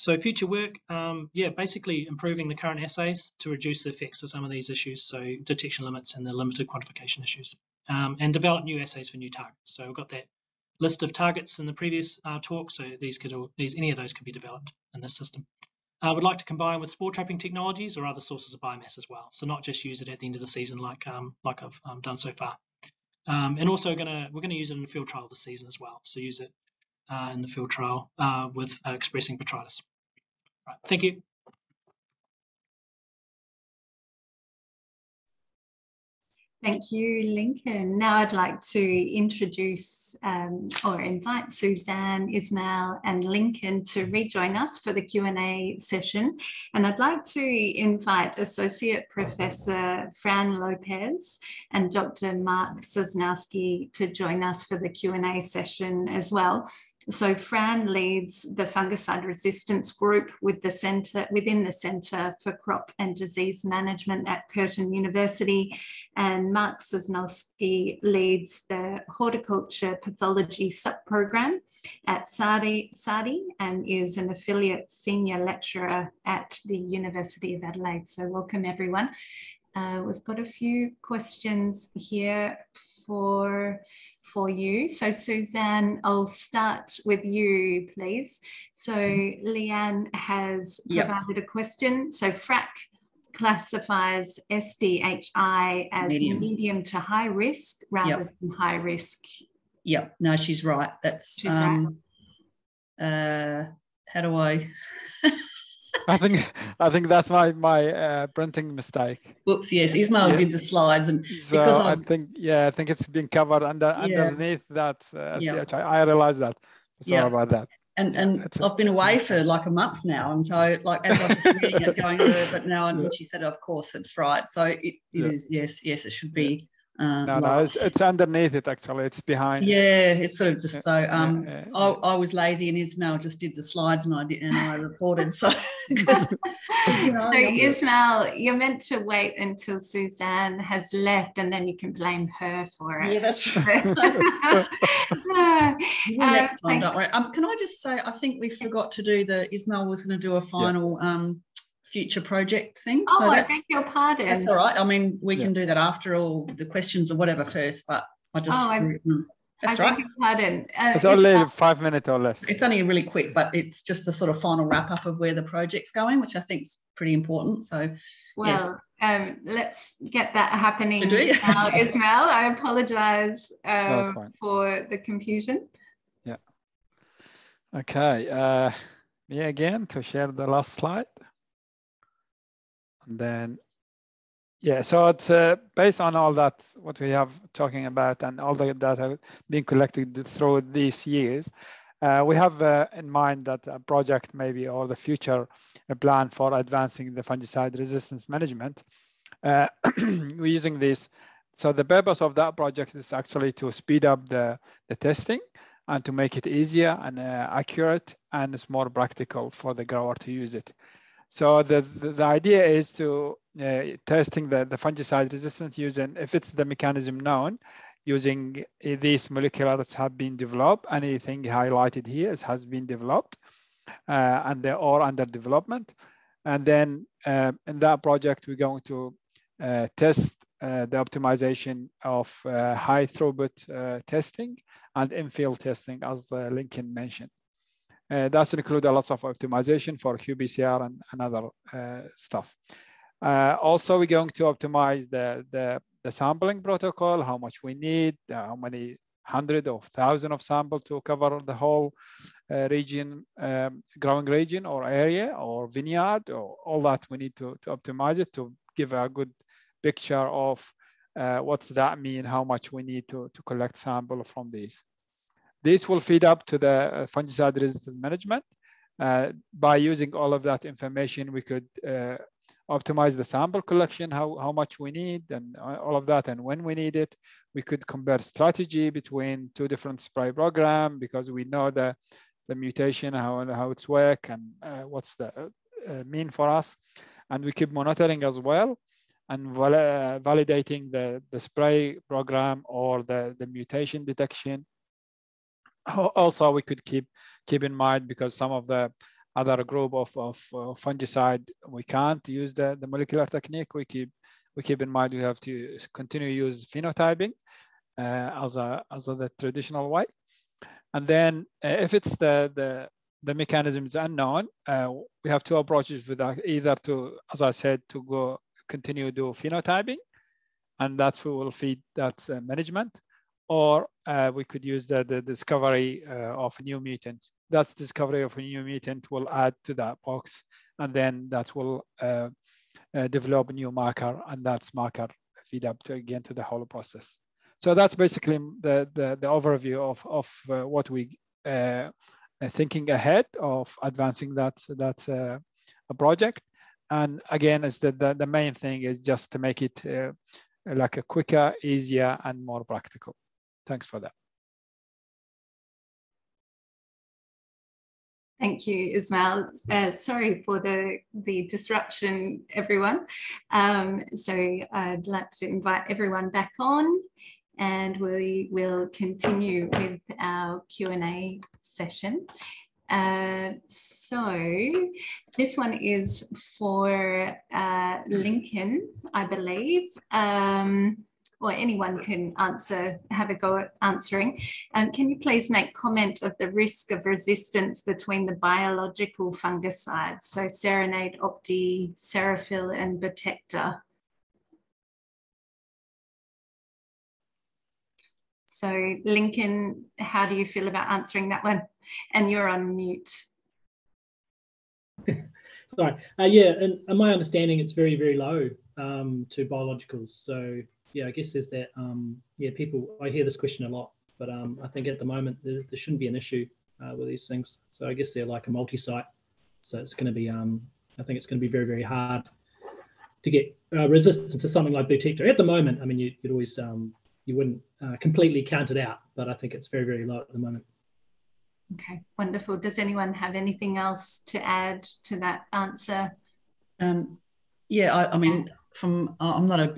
so future work, um, yeah, basically improving the current assays to reduce the effects of some of these issues, so detection limits and the limited quantification issues, um, and develop new assays for new targets. So we've got that list of targets in the previous uh, talk, so these could all, these any of those could be developed in this system. I uh, would like to combine with spore trapping technologies or other sources of biomass as well. So not just use it at the end of the season like um, like I've um, done so far. Um, and also gonna we're gonna use it in the field trial this season as well. So use it uh, in the field trial uh, with uh, expressing botrytis. Right, thank you. Thank you, Lincoln. Now I'd like to introduce um, or invite Suzanne, Ismail and Lincoln to rejoin us for the Q&A session. And I'd like to invite Associate Professor Fran Lopez and Dr. Mark Sosnowski to join us for the Q&A session as well. So Fran leads the fungicide resistance group with the center within the Centre for Crop and Disease Management at Curtin University, and Mark Sosnowski leads the horticulture pathology subprogram at SARDI, SARDI and is an affiliate senior lecturer at the University of Adelaide. So welcome everyone. Uh, we've got a few questions here for for you. So, Suzanne, I'll start with you, please. So, Leanne has provided yep. a question. So, FRAC classifies SDHI as medium, medium to high risk rather yep. than high risk. Yep, no, she's right. That's, um, right. uh, how do I? [LAUGHS] I think I think that's my my uh, printing mistake. Whoops! Yes, Ismail yeah. did the slides, and so because I think yeah, I think it's been covered under yeah. underneath that. Uh, yeah. I, I realized that. Sorry yeah. about that. And and I've been away for like a month now, and so like as I was reading it, going over, but now and yeah. [LAUGHS] she said, of course, it's right. So it, it yeah. is yes, yes, it should be uh, no, no, it's, it's, underneath it actually. It's behind. Yeah, it's sort of just so. Um, yeah, yeah, I, I, was lazy and Ismail just did the slides and I did and I reported. So, [LAUGHS] you know, so Ismail, you're meant to wait until Suzanne has left and then you can blame her for it. Yeah, that's [LAUGHS] right. [LAUGHS] uh, next time, don't worry. Um, can I just say, I think we forgot to do the Ismail was going to do a final. Um, future project thing. Oh, so that, I beg your pardon. That's all right. I mean, we yeah. can do that after all the questions or whatever first, but I just. Oh, mm, that's I right. Pardon. Uh, it's only that, five minutes or less. It's only really quick, but it's just the sort of final wrap up of where the project's going, which I think is pretty important. So, well, yeah. um, let's get that happening now, [LAUGHS] Ismail. I apologize um, for the confusion. Yeah. Okay. Uh, me again to share the last slide. And then, yeah, so it's uh, based on all that, what we have talking about and all the data being collected through these years, uh, we have uh, in mind that a project maybe or the future a plan for advancing the fungicide resistance management. Uh, [CLEARS THROAT] we're using this. So the purpose of that project is actually to speed up the, the testing and to make it easier and uh, accurate and it's more practical for the grower to use it. So the, the, the idea is to uh, testing the, the fungicide resistance using, if it's the mechanism known, using these moleculars have been developed. Anything highlighted here has been developed uh, and they're all under development. And then uh, in that project, we're going to uh, test uh, the optimization of uh, high throughput uh, testing and in-field testing, as Lincoln mentioned. That's include a lot of optimization for qPCR and, and other stuff. also, we're going to optimize the, the, the, sampling protocol, how much we need, how many hundred of thousand of sample to cover the whole uh, region, um, growing region or area or vineyard or all that we need to, to optimize it to give a good picture of uh, what's that mean, how much we need to, to collect sample from these. This will feed up to the uh, fungicide resistance management. Uh, by using all of that information, we could uh, optimize the sample collection, how, how much we need and all of that and when we need it. We could compare strategy between two different spray program because we know the, the mutation, how, how it's work and uh, what's the uh, mean for us. And we keep monitoring as well and val uh, validating the, the spray program or the, the mutation detection. Also, we could keep keep in mind because some of the other group of, of uh, fungicide, we can't use the, the molecular technique. We keep we keep in mind we have to continue use phenotyping uh, as a as a, the traditional way. And then uh, if it's the the the mechanism is unknown, uh, we have two approaches with that, either to, as I said, to go continue do phenotyping, and that's who will feed that uh, management. Or uh, we could use the, the discovery uh, of new mutant. That discovery of a new mutant will add to that box, and then that will uh, uh, develop a new marker, and that's marker feed up to again to the whole process. So that's basically the the, the overview of of uh, what we thinking ahead of advancing that that project and again, it's the, the, the main thing is just to make it uh, like a quicker, easier, and more practical. Thanks for that. Thank you, Ismail. Uh, sorry for the, the disruption, everyone. Um, so I'd like to invite everyone back on and we will continue with our Q&A session. Uh, so this one is for uh, Lincoln, I believe. Um, or anyone can answer, have a go at answering. Um, can you please make comment of the risk of resistance between the biological fungicides, so Serenade, Opti, Serifel, and Botector? So Lincoln, how do you feel about answering that one? And you're on mute. [LAUGHS] Sorry. Uh, yeah, and, and, my understanding, it's very, very low um, to biologicals. So yeah, I guess there's that. Um, yeah, people. I hear this question a lot, but um, I think at the moment there, there shouldn't be an issue uh, with these things. So I guess they're like a multi-site. So it's going to be. Um, I think it's going to be very, very hard to get uh, resistant to something like Botector. At the moment, I mean, you, would always um, you wouldn't uh, completely count it out, but I think it's very, very low at the moment. Okay, wonderful. Does anyone have anything else to add to that answer? Um, yeah, I, I, mean, from uh, I'm not a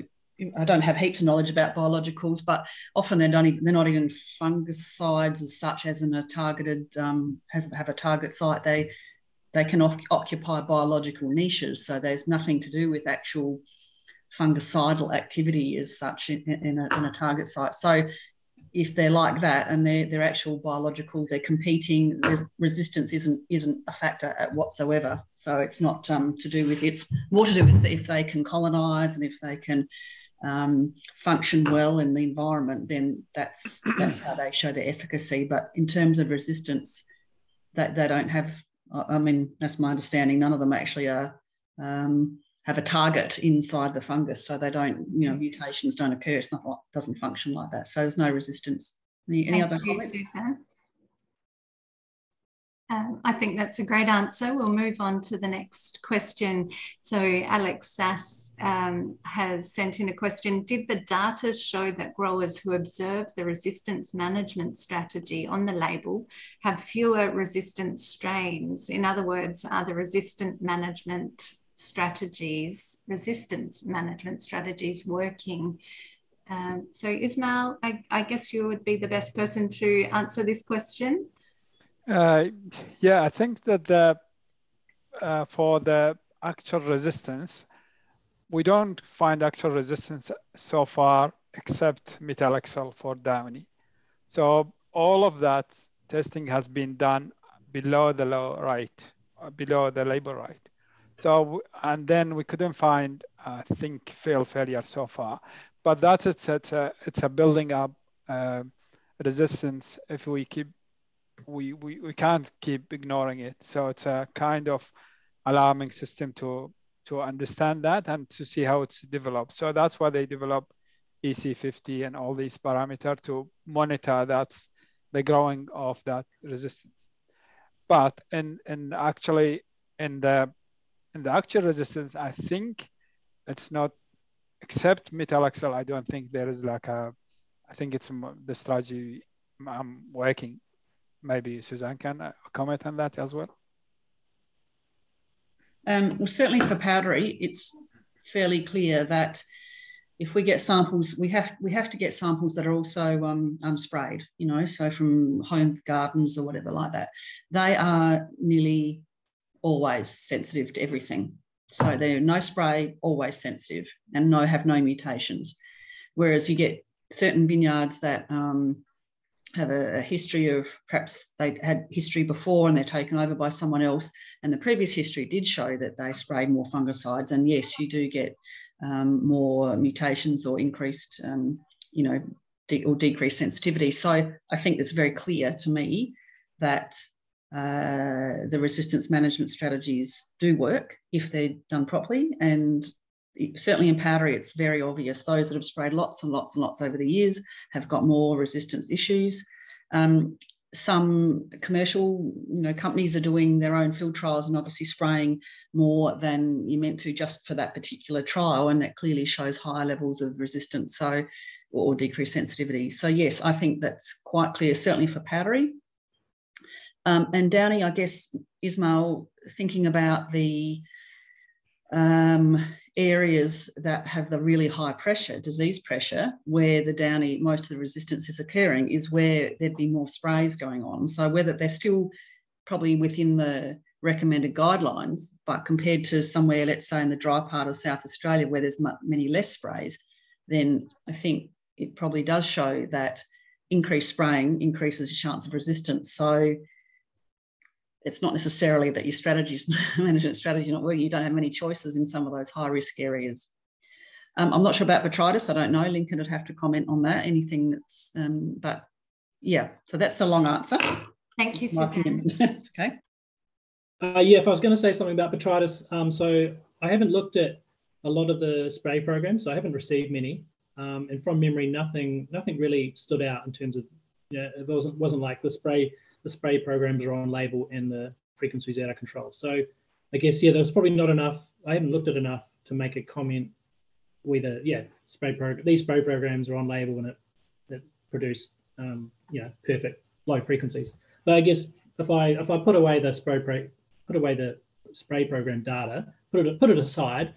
I don't have heaps of knowledge about biologicals, but often they're not even, they're not even fungicides as such as in a targeted um, have a target site. They they can occupy biological niches, so there's nothing to do with actual fungicidal activity as such in, in, a, in a target site. So if they're like that and they're, they're actual biological, they're competing, resistance isn't isn't a factor at whatsoever. So it's not um, to do with it's more to do with if they can colonize and if they can um, function well in the environment, then that's that's how they show their efficacy. But in terms of resistance, that they, they don't have. I mean, that's my understanding. None of them actually are um, have a target inside the fungus, so they don't, you know, mutations don't occur. It's not doesn't function like that. So there's no resistance. Any, any other you, comments? Um, I think that's a great answer. We'll move on to the next question. So, Alex Sass um, has sent in a question Did the data show that growers who observe the resistance management strategy on the label have fewer resistant strains? In other words, are the resistant management strategies, resistance management strategies working? Um, so, Ismail, I, I guess you would be the best person to answer this question. Uh, yeah, I think that the uh, for the actual resistance, we don't find actual resistance so far except metalaxyl for downy. So all of that testing has been done below the low right, uh, below the label right. So, and then we couldn't find, I think, fail failure so far. But that's it's, it's, a, it's a building up uh, resistance if we keep we, we, we can't keep ignoring it. So it's a kind of alarming system to to understand that and to see how it's developed. So that's why they develop EC50 and all these parameters to monitor that's the growing of that resistance. But in, in actually in the in the actual resistance, I think it's not except metalaxyl. I don't think there is like a. I think it's the strategy I'm working maybe Suzanne can uh, comment on that as well. Um, well, certainly for powdery, it's fairly clear that if we get samples, we have we have to get samples that are also um, unsprayed. You know, so from home gardens or whatever like that, they are nearly always sensitive to everything. So they're no spray, always sensitive, and no have no mutations. Whereas you get certain vineyards that um, have a, a, history of perhaps they had history before and they're taken over by someone else. And the previous history did show that they sprayed more fungicides. And yes, you do get um, more mutations or increased, um, you know, de- or decreased sensitivity. So I think it's very clear to me that uh, the resistance management strategies do work if they're done properly. And certainly in powdery, it's very obvious. Those that have sprayed lots and lots and lots over the years have got more resistance issues. Um, some commercial you know, companies are doing their own field trials and obviously spraying more than you meant to just for that particular trial, and that clearly shows higher levels of resistance so or decreased sensitivity. So yes, I think that's quite clear, certainly for powdery. Um, and Downy, I guess, Ismail, thinking about the um, areas that have the really high pressure, disease pressure, where the downy, most of the resistance is occurring, is where there'd be more sprays going on. So whether they're still probably within the recommended guidelines, but compared to somewhere, let's say in the dry part of South Australia where there's many less sprays, then I think it probably does show that increased spraying increases your chance of resistance. So it's not necessarily that your strategies [LAUGHS] management strategy not working. You don't have many choices in some of those high risk areas. Um, I'm not sure about botrytis. I don't know. Lincoln would have to comment on that. Anything that's, um, but yeah. So that's a long answer. Thank you, Suzanne. [LAUGHS] that's okay. Uh, yeah, if I was going to say something about botrytis, um, so I haven't looked at a lot of the spray programs. So I haven't received many, um, and from memory, nothing, nothing really stood out in terms of, you know, it wasn't wasn't like the spray the spray programs are on label and the frequencies out of control. So I guess, yeah, there's probably not enough. I haven't looked at enough to make a comment whether, yeah, spray program, these spray programs are on label and it, it produce, um, you know, perfect low frequencies. But I guess if I if I put away the spray pro, put away the spray program data, put it put it aside.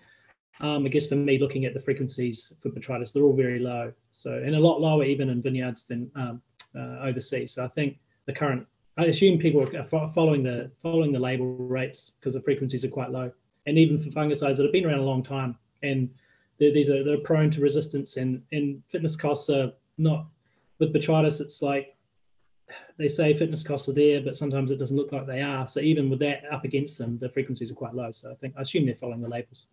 Um, I guess for me, looking at the frequencies for botrytis, they're all very low. So and a lot lower even in vineyards than um, uh, overseas. So I think the current I assume people are following the following the label rates because the frequencies are quite low, and even for fungicides that have been around a long time, and these are they're prone to resistance, and and fitness costs are not with botrytis. It's like they say fitness costs are there, but sometimes it doesn't look like they are. So even with that up against them, the frequencies are quite low. So I think I assume they're following the labels.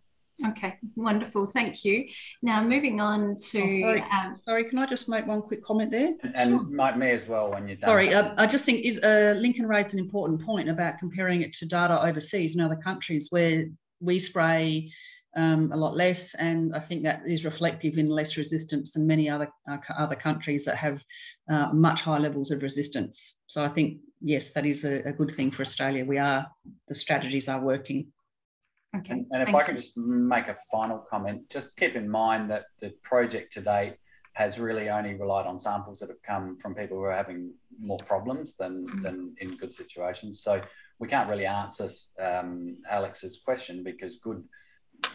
Okay, wonderful. Thank you. Now, moving on to. Oh, sorry. Um, sorry, can I just make one quick comment there? And, sure. Mike, me as well when you're done. Sorry, uh, I just think is uh, Lincoln raised an important point about comparing it to data overseas in other countries where we spray um, a lot less, and I think that is reflective in less resistance than many other uh, other countries that have uh, much higher levels of resistance. So I think yes, that is a, a, good thing for Australia. We are the strategies are working. Okay. And if Thank I could you. just make a final comment, just keep in mind that the project to date has really only relied on samples that have come from people who are having more problems than, mm-hmm. than in good situations. So we can't really answer um, Alex's question because good,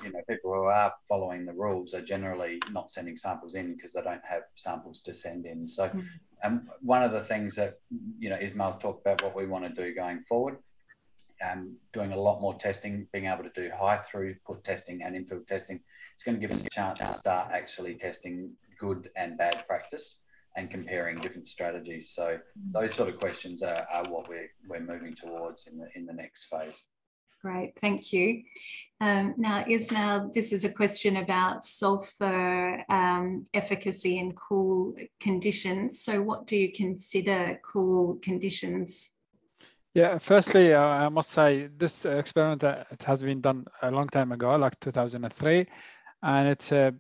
you know, people who are following the rules are generally not sending samples in because they don't have samples to send in. So, mm-hmm. um, one of the things that you know Ismail's talked about what we want to do going forward, um, doing a lot more testing, being able to do high throughput testing and infield testing, it's going to give us a chance to start actually testing good and bad practice and comparing different strategies. So those sort of questions are, are what we're, we're moving towards in the, in the next phase. Great, thank you. Um, now, Ismail, this is a question about sulfur um, efficacy in cool conditions. So, what do you consider cool conditions? Yeah, firstly, uh, I must say this experiment uh, it has been done a long time ago, like 2003, and it's uh,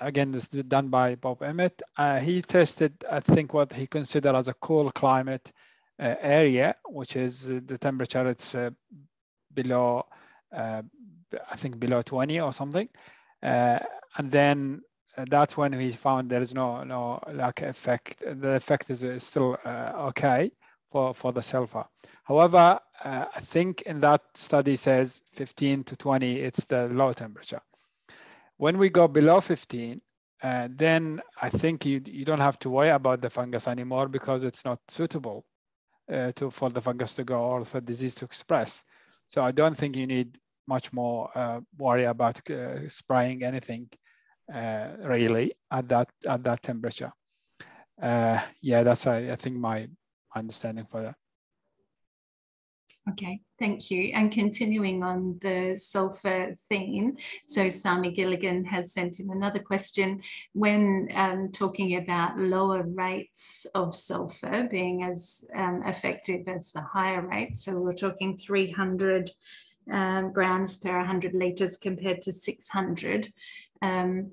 again, this is done by Bob Emmett. Uh, he tested, I think, what he considered as a cool climate uh, area, which is the temperature it's uh, below, I think, below 20 or something. And then that's when he found there is no no like effect. The effect is, is still okay for for the sulfur. However, I think in that study says 15 to 20, it's the low temperature. When we go below 15, uh, then I think you, you don't have to worry about the fungus anymore because it's not suitable uh, to, for the fungus to go or for disease to express. So I don't think you need much more uh, worry about uh, spraying anything uh, really at that at that temperature. Uh, yeah, that's I, I think my understanding for that. Okay, thank you. And continuing on the sulfur theme, so Sami Gilligan has sent in another question. When um, talking about lower rates of sulfur being as um, effective as the higher rates, so we're talking 300 um, grams per 100 litres compared to 600. Um,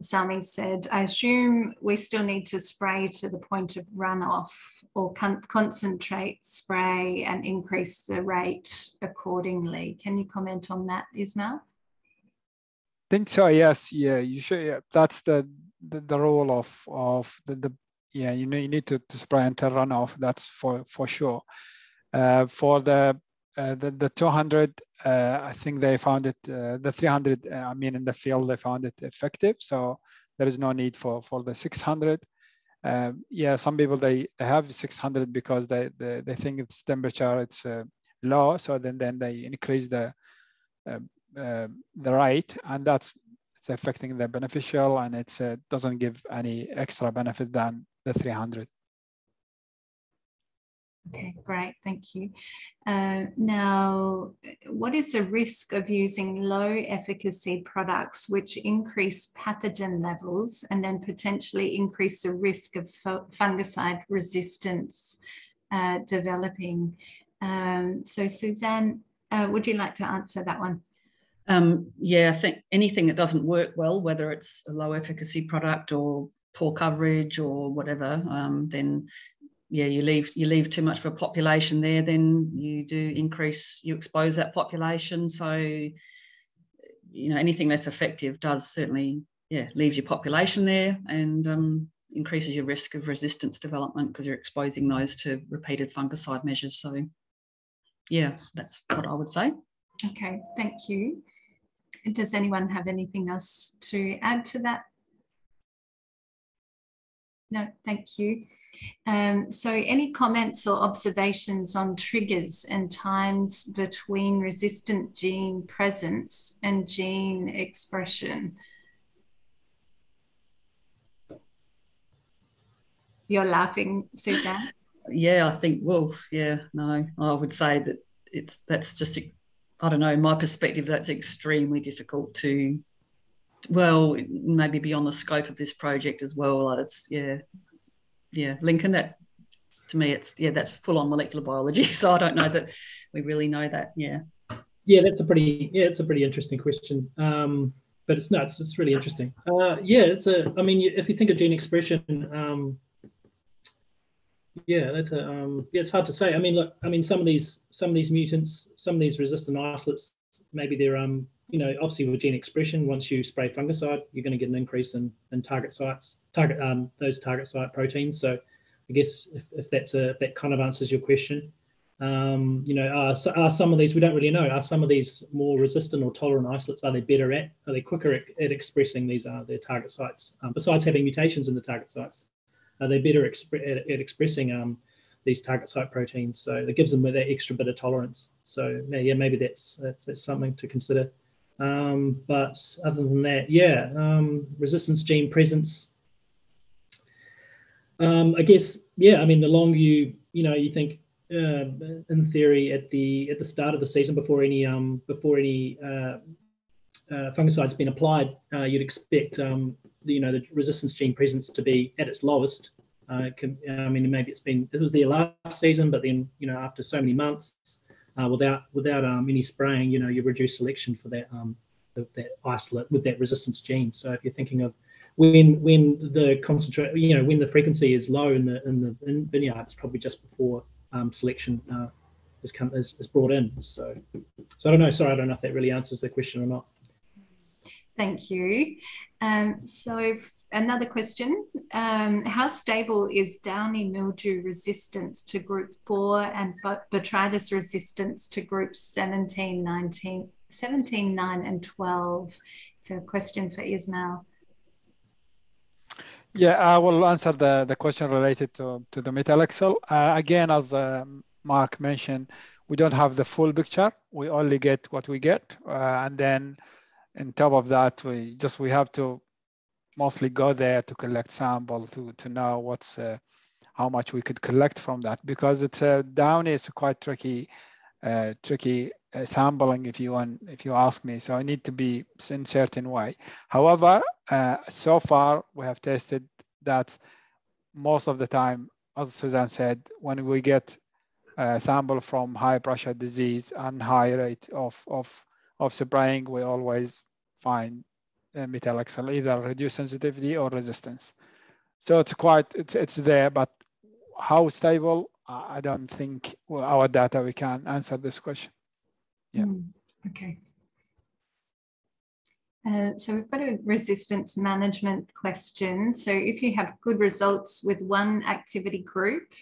Sami said, I assume we still need to spray to the point of runoff or con concentrate spray and increase the rate accordingly. Can you comment on that, Ismail? I think so, yes. Yeah, you should. Yeah. That's the, the, the role of, of the, the yeah, you know, you need to, to spray until runoff. That's for, for sure. Uh, for the uh, the, the 200, uh, I think they found it, uh, the 300, uh, I mean, in the field, they found it effective. So there is no need for, for the 600. Um, yeah, some people, they, they have 600 because they, they, they think it's temperature, it's uh, low. So then, then they increase the, the rate and that's it's affecting the beneficial and it doesn't give any extra benefit than the 300. Okay, great, thank you. Uh, now, what is the risk of using low efficacy products which increase pathogen levels and then potentially increase the risk of fungicide resistance uh, developing? Um, so, Suzanne, uh, would you like to answer that one? Um, yeah, I think anything that doesn't work well, whether it's a low efficacy product or poor coverage or whatever, um, then yeah, you leave you leave too much of a population there, then you do increase you expose that population. So you know anything less effective does certainly yeah leaves your population there and um, increases your risk of resistance development because you're exposing those to repeated fungicide measures. So yeah, that's what I would say. Okay, thank you. Does anyone have anything else to add to that? No, thank you. Um, so any comments or observations on triggers and times between resistant gene presence and gene expression? You're laughing, Suzanne? Yeah, I think, well, yeah, no, I would say that it's that's just, I don't know, my perspective, that's extremely difficult to, well, maybe beyond the scope of this project as well. It's, yeah, yeah, Lincoln, that to me, it's yeah, that's full on molecular biology. [LAUGHS] So I don't know that we really know that. Yeah. yeah, that's a pretty yeah, it's a pretty interesting question. Um, but it's nuts. It's really interesting. Uh, yeah, it's a. I mean, if you think of gene expression, um, yeah, that's a. Um, yeah, it's hard to say. I mean, look, I mean, some of these some of these mutants, some of these resistant isolates, maybe they're um, you know, obviously with gene expression, once you spray fungicide, you're going to get an increase in in target sites, target um, those target site proteins. So, I guess if, if that's a if that kind of answers your question. Um, you know, are, are some of these, we don't really know, are some of these more resistant or tolerant isolates, are they better at, are they quicker at, at expressing these, uh, their target sites? Um, besides having mutations in the target sites, are they better at, at, expressing um, these target site proteins? So that gives them that extra bit of tolerance. So yeah, maybe that's, that's, that's something to consider. Um, but other than that, yeah, um, resistance gene presence. Um, I guess, yeah, I mean, the longer you, you know, you think uh, in theory at the at the start of the season before any um before any uh, uh, fungicide's been applied, uh, you'd expect um, you know the resistance gene presence to be at its lowest. Uh, can, I mean, maybe it's been it was there last season, but then you know after so many months uh, without without um, any spraying, you know you reduce selection for that um, that isolate with that resistance gene. So if you're thinking of when when the concentrate, you know, when the frequency is low in the in the in vineyard, it's probably just before um, selection uh, has come is, is brought in. So, so I don't know. Sorry, I don't know if that really answers the question or not. Thank you. Um, so another question, um, how stable is downy mildew resistance to group 4 and botrytis resistance to groups 17, 19, 17, 9 and 12? So a question for Ismail. Yeah, I will answer the, the question related to, to the metalaxyl. Uh, again, as um, Mark mentioned, we don't have the full picture. We only get what we get. Uh, and then on top of that, we just, we have to mostly go there to collect sample to, to know what's, uh, how much we could collect from that because it's uh, down is quite tricky, uh, tricky uh, sampling if you want, if you ask me. So I need to be in certain way. However, uh, so far we have tested that most of the time, as Suzanne said, when we get a sample from high pressure disease and high rate of, of, of spraying, we always find metalaxyl, either reduced sensitivity or resistance. So it's quite, it's, it's there, but how stable, I don't think our data, we can answer this question. Yeah. Mm, okay. Uh, so we've got a resistance management question. So if you have good results with one activity group,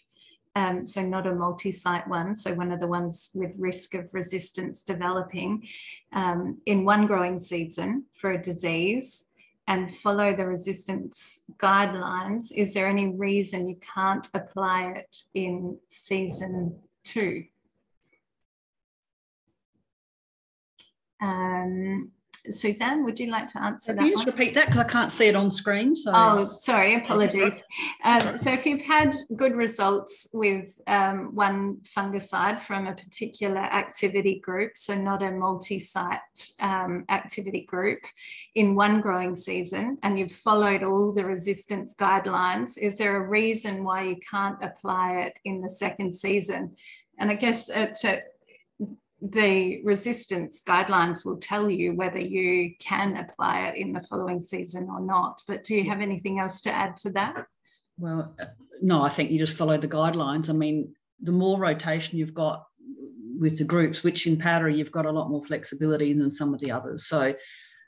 um, so not a multi-site one, so one of the ones with risk of resistance developing um, in one growing season for a disease and follow the resistance guidelines, is there any reason you can't apply it in season two? Um, Suzanne, would you like to answer Can that? you just one? repeat that because I can't see it on screen. So oh, sorry, apologies. Um, so if you've had good results with um, one fungicide from a particular activity group, so not a multi-site um, activity group, in one growing season, and you've followed all the resistance guidelines, is there a reason why you can't apply it in the second season? And I guess uh, to the resistance guidelines will tell you whether you can apply it in the following season or not. But do you have anything else to add to that? Well, uh, no, I think you just follow the guidelines. I mean, the more rotation you've got with the groups, which in powdery you've got a lot more flexibility than some of the others. So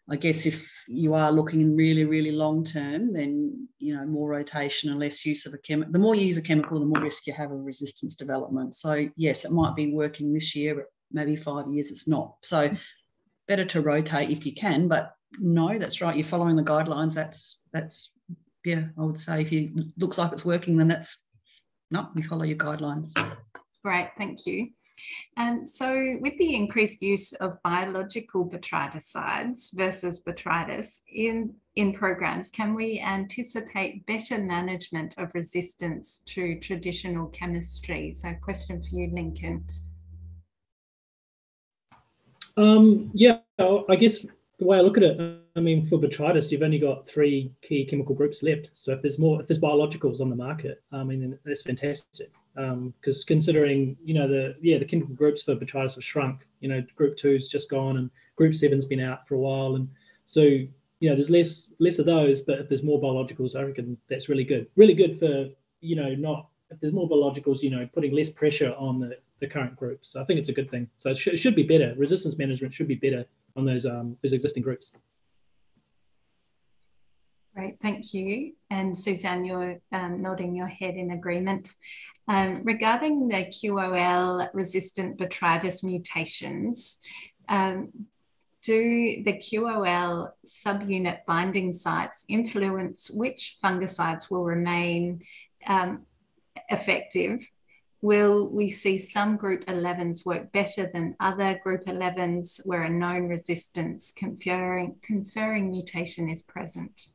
I guess if you are looking really, really long term, then you know more rotation and less use of a chemical. The more you use a chemical, the more risk you have of resistance development. So yes, it might be working this year, maybe five years it's not. So better to rotate if you can, but no, that's right. You're following the guidelines. That's that's yeah, I would say if you looks like it's working, then that's no, you follow your guidelines. Great, thank you. And so, with the increased use of biological botryticides versus botrytis in, in programs, can we anticipate better management of resistance to traditional chemistry? So, question for you, Lincoln. Um, yeah, I guess the way I look at it, I mean, for botrytis, you've only got three key chemical groups left. So if there's more, if there's biologicals on the market, I mean, that's fantastic. because um, considering you know the yeah the chemical groups for botrytis have shrunk. You know, group two's just gone and group seven's been out for a while, and so you know there's less less of those. But if there's more biologicals, I reckon that's really good. Really good for you know not if there's more biologicals, you know, putting less pressure on the, the current groups. So I think it's a good thing. So it, sh- it should be better. Resistance management should be better on those um, those existing groups. Great, thank you. And Suzanne, you're um, nodding your head in agreement. Um, regarding the QOI resistant botrytis mutations, um, do the QOI subunit binding sites influence which fungicides will remain um, effective? Will we see some group 11s work better than other group 11s where a known resistance conferring, conferring mutation is present?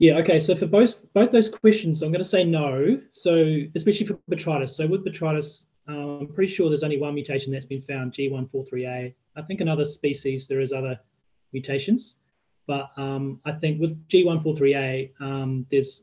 Yeah, okay. So for both both those questions, I'm going to say no. So especially for botrytis. So with botrytis, um, I'm pretty sure there's only one mutation that's been found, G143A. I think in other species there is other mutations, but um, I think with G143A, um, there's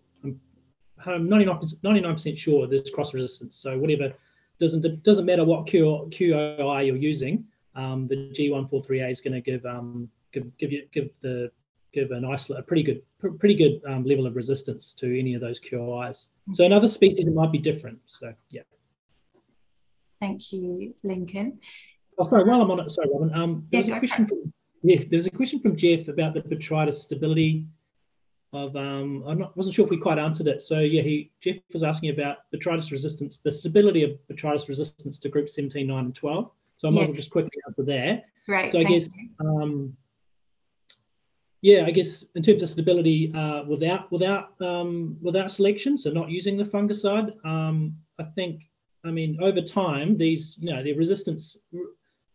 I'm 99 percent sure there's cross resistance. So whatever doesn't doesn't matter what Q, QOI you're using, um, the G143A is going to give um, give give you give the give an isolate a pretty good pretty good um, level of resistance to any of those QOIs. So in other species it might be different. So yeah. Thank you, Lincoln. Oh, sorry. While I'm on it, sorry, Robin. Um, there was a question from yeah, there's a question from Jeff about the botrytis stability of um, I'm not wasn't sure if we quite answered it. So yeah, he Jeff was asking about botrytis resistance, the stability of botrytis resistance to group 17, 9, and 12. So I might yes. well just quickly answer there. Right. So I guess um, yeah, I guess in terms of stability, uh, without without um, without selection, so not using the fungicide, um, I think, I mean, over time, these you know the resistance,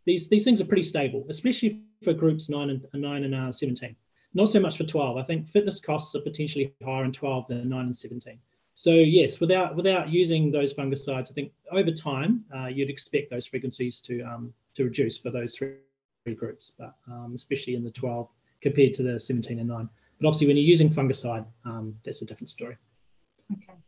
these these things are pretty stable, especially for groups nine and nine and uh, seventeen. Not so much for twelve. I think fitness costs are potentially higher in twelve than nine and seventeen. So yes, without without using those fungicides, I think over time uh, you'd expect those frequencies to um, to reduce for those three groups, but um, especially in the 12 compared to the 17 and 9. But obviously, when you're using fungicide, um, that's a different story. Okay.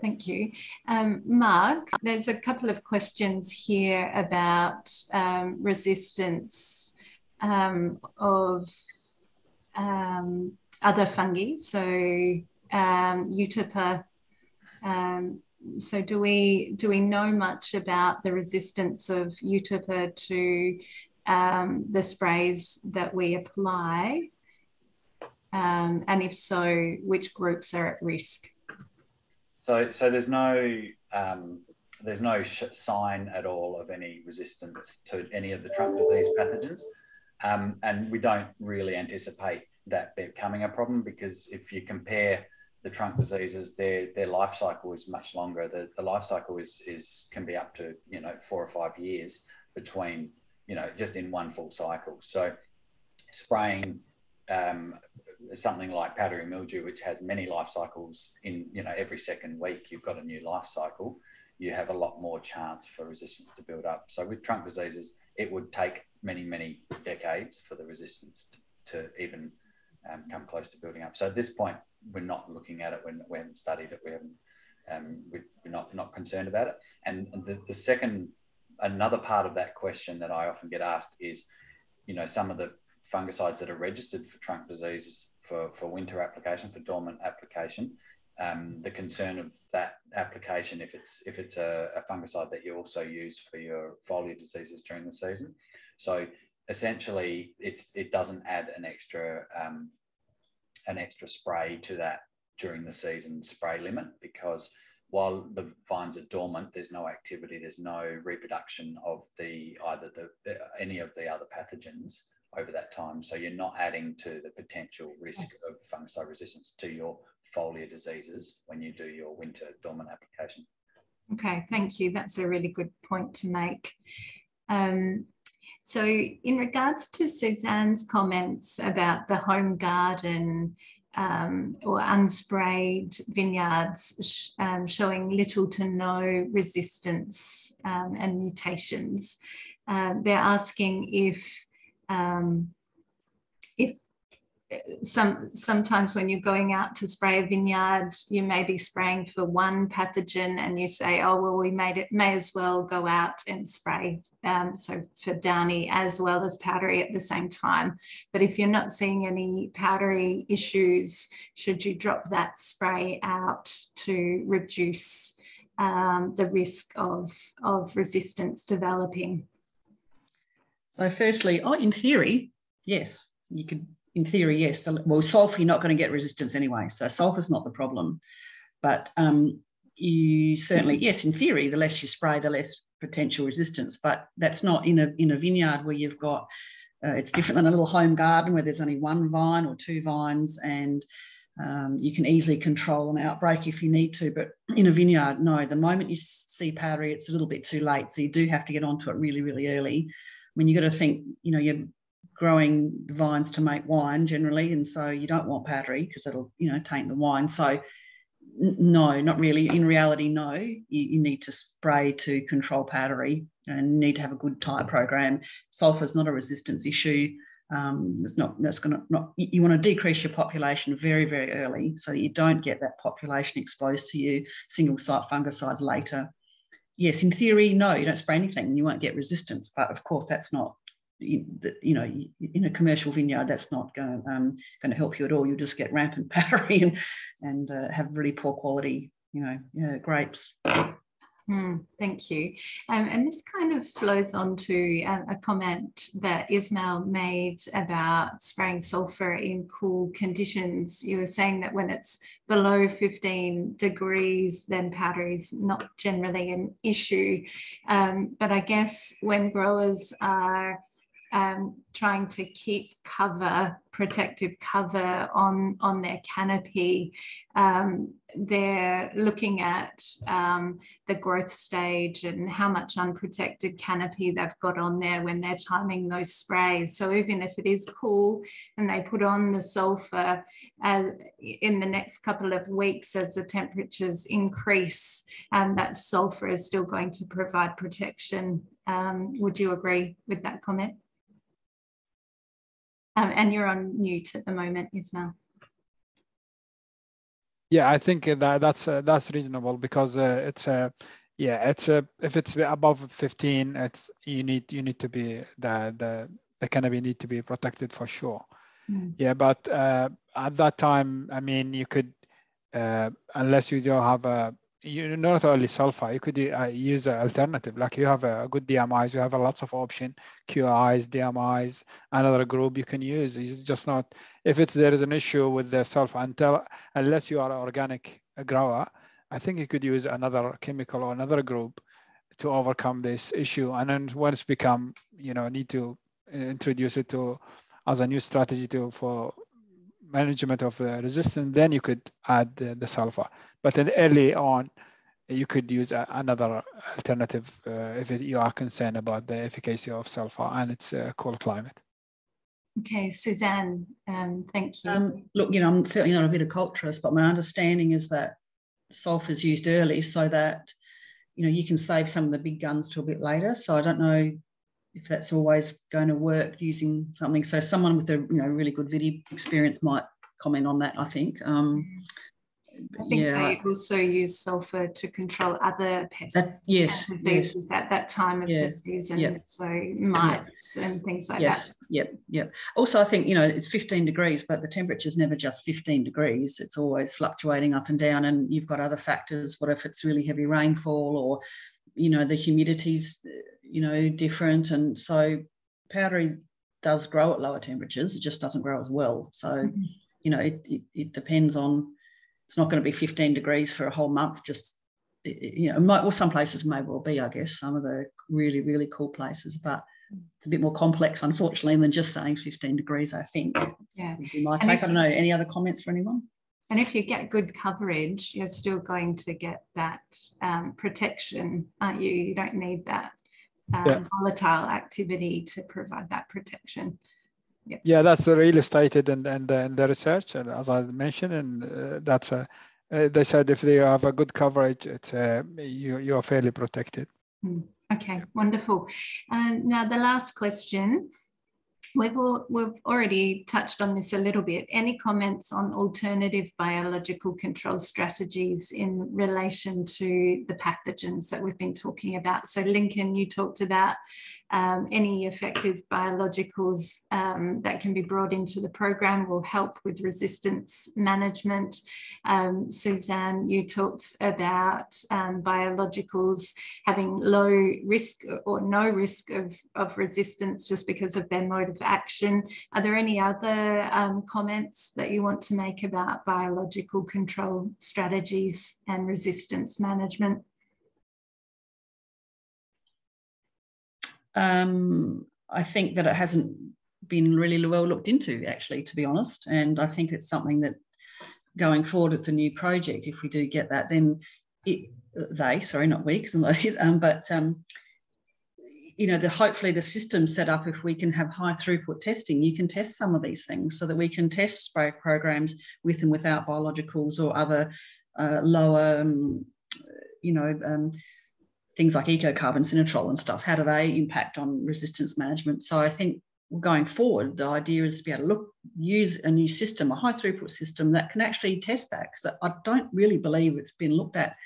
Thank you. Um, Mark, there's a couple of questions here about um, resistance um, of um, other fungi. So, um. Um, so, do we do we know much about the resistance of Eutypa to um, the sprays that we apply? Um, and if so, which groups are at risk? So, so there's no um, there's no sign at all of any resistance to any of the trunk disease pathogens, um, and we don't really anticipate that becoming a problem because if you compare the trunk diseases, their their life cycle is much longer. The, the life cycle is is can be up to you know four or five years between you know, just in one full cycle. So spraying um, something like powdery mildew, which has many life cycles in, you know, every second week, you've got a new life cycle, you have a lot more chance for resistance to build up. So with trunk diseases, it would take many, many decades for the resistance to, even um, come close to building up. So at this point, we're not looking at it. When we haven't studied it. We haven't. Um, we're not not concerned about it. And the, the second another part of that question that I often get asked is, you know, some of the fungicides that are registered for trunk diseases for, for winter application, for dormant application, um, the concern of that application if it's if it's a, a, fungicide that you also use for your foliar diseases during the season. So essentially, it's it doesn't add an extra um, an extra spray to that during the season spray limit because while the vines are dormant, there's no activity, there's no reproduction of the either the any of the other pathogens over that time. So you're not adding to the potential risk of fungicide resistance to your foliar diseases when you do your winter dormant application. Okay, thank you. That's a really good point to make. Um, so, in regards to Suzanne's comments about the home garden um, or unsprayed vineyards sh um, showing little to no resistance um, and mutations. Uh, they're asking if um, if some sometimes when you're going out to spray a vineyard, you may be spraying for one pathogen, and you say, "Oh well, we made it. May as well go out and spray." Um, so for downy as well as powdery at the same time. But if you're not seeing any powdery issues, should you drop that spray out to reduce um, the risk of of resistance developing? So, firstly, oh, in theory, yes, you could in theory, yes. Well, sulfur, you're not going to get resistance anyway. So sulfur's not the problem. But um, you certainly, yes, in theory, the less you spray, the less potential resistance. But that's not in a in a vineyard where you've got. Uh, it's different than a little home garden where there's only one vine or two vines, and um, you can easily control an outbreak if you need to. But in a vineyard, no. The moment you see powdery, it's a little bit too late. So you do have to get onto it really, really early. I mean, you've got to think, you know, you're growing vines to make wine generally, and so you don't want powdery because it'll you know taint the wine. So no, not really. In reality, no. You, you, need to spray to control powdery and need to have a good tight program. Sulfur is not a resistance issue. Um, it's not. That's going to not. You want to decrease your population very, very early so that you don't get that population exposed to you single site fungicides later. Yes, in theory, no, you don't spray anything, and you won't get resistance. But of course, that's not you, know, in a commercial vineyard, that's not going, um, going to help you at all. You'll just get rampant [LAUGHS] powdery and, and uh, have really poor quality, you know, grapes. Mm, thank you. Um, and this kind of flows on to a, a, comment that Ismail made about spraying sulfur in cool conditions. You were saying that when it's below 15 degrees, then powder is not generally an issue. Um, but I guess when growers are um, trying to keep cover, protective cover on, on their canopy. Um, they're looking at um, the growth stage and how much unprotected canopy they've got on there when they're timing those sprays. So even if it is cool and they put on the sulfur uh, in the next couple of weeks as the temperatures increase, um, that sulfur is still going to provide protection. Um, would you agree with that comment? Um, and you're on mute at the moment, Ismail. Yeah, I think that that's uh, that's reasonable because uh, it's a uh, yeah it's a uh, if it's above 15, it's you need you need to be the the the canopy need to be protected for sure. Mm. Yeah, but uh, at that time, I mean, you could uh, unless you don't have a you not only sulfur, you could uh, use an alternative. Like you have a good DMIs, you have a lots of option, QIs, DMIs, another group you can use. It's just not if it's there is an issue with the sulfur until unless you are an organic grower, I think you could use another chemical or another group to overcome this issue. And then once become, you know, need to uh, introduce it to as a new strategy to for management of the resistance, then you could add the, the sulfur. But then early on, you could use a, another alternative uh, if it, you are concerned about the efficacy of sulfur and its uh, cold climate. Okay, Suzanne, um, thank you. Um, look, you know, I'm certainly not a viticulturist, but my understanding is that sulfur is used early so that, you know, you can save some of the big guns to a bit later. So I don't know if that's always going to work using something. So someone with a you know really good video experience might comment on that. I think. Um, I think yeah. they also use sulfur to control other pests. That, yes, yes. at that time of yeah. the season. So mites and things like yes. that. Yep, yep. Also, I think you know it's 15 degrees, but the temperature is never just 15 degrees. It's always fluctuating up and down, and you've got other factors. What if it's really heavy rainfall, or you know the humidity's you know, different. And so powdery does grow at lower temperatures. It just doesn't grow as well. So, mm-hmm. you know, it, it, it, depends on, it's not going to be 15 degrees for a whole month. Just, you know, well, some places may well be, I guess, some of the really, really cool places, but it's a bit more complex, unfortunately, than just saying 15 degrees, I think. Yeah. My take. I don't know. Any other comments for anyone? And if you get good coverage, you're still going to get that um, protection, aren't you? You don't need that um, yeah. volatile activity to provide that protection. Yeah, yeah that's the really stated and and the, the research, and as I mentioned, and uh, that's a, uh, they said if they have a good coverage, it's uh, you you are fairly protected. Mm. Okay, wonderful. Um, now the last question We've, all, we've already touched on this a little bit. Any comments on alternative biological control strategies in relation to the pathogens that we've been talking about? So Lincoln, you talked about um, any effective biologicals um, that can be brought into the program will help with resistance management. Um, Suzanne, you talked about um, biologicals having low risk or no risk of, of resistance just because of their mode of action. Are there any other um, comments that you want to make about biological control strategies and resistance management? Um, I think that it hasn't been really well looked into, actually, to be honest. And I think it's something that going forward, it's a new project. If we do get that, then it, they, sorry, not we, because I'm not, [LAUGHS] um, but um, you know, the hopefully the system set up if we can have high throughput testing, you can test some of these things so that we can test spray programs with and without biologicals or other uh, lower, um, you know, um, things like ecocarbon, Synertrol and stuff, how do they impact on resistance management? So I think going forward, the idea is to be able to look, use a new system, a high throughput system that can actually test that because I don't really believe it's been looked at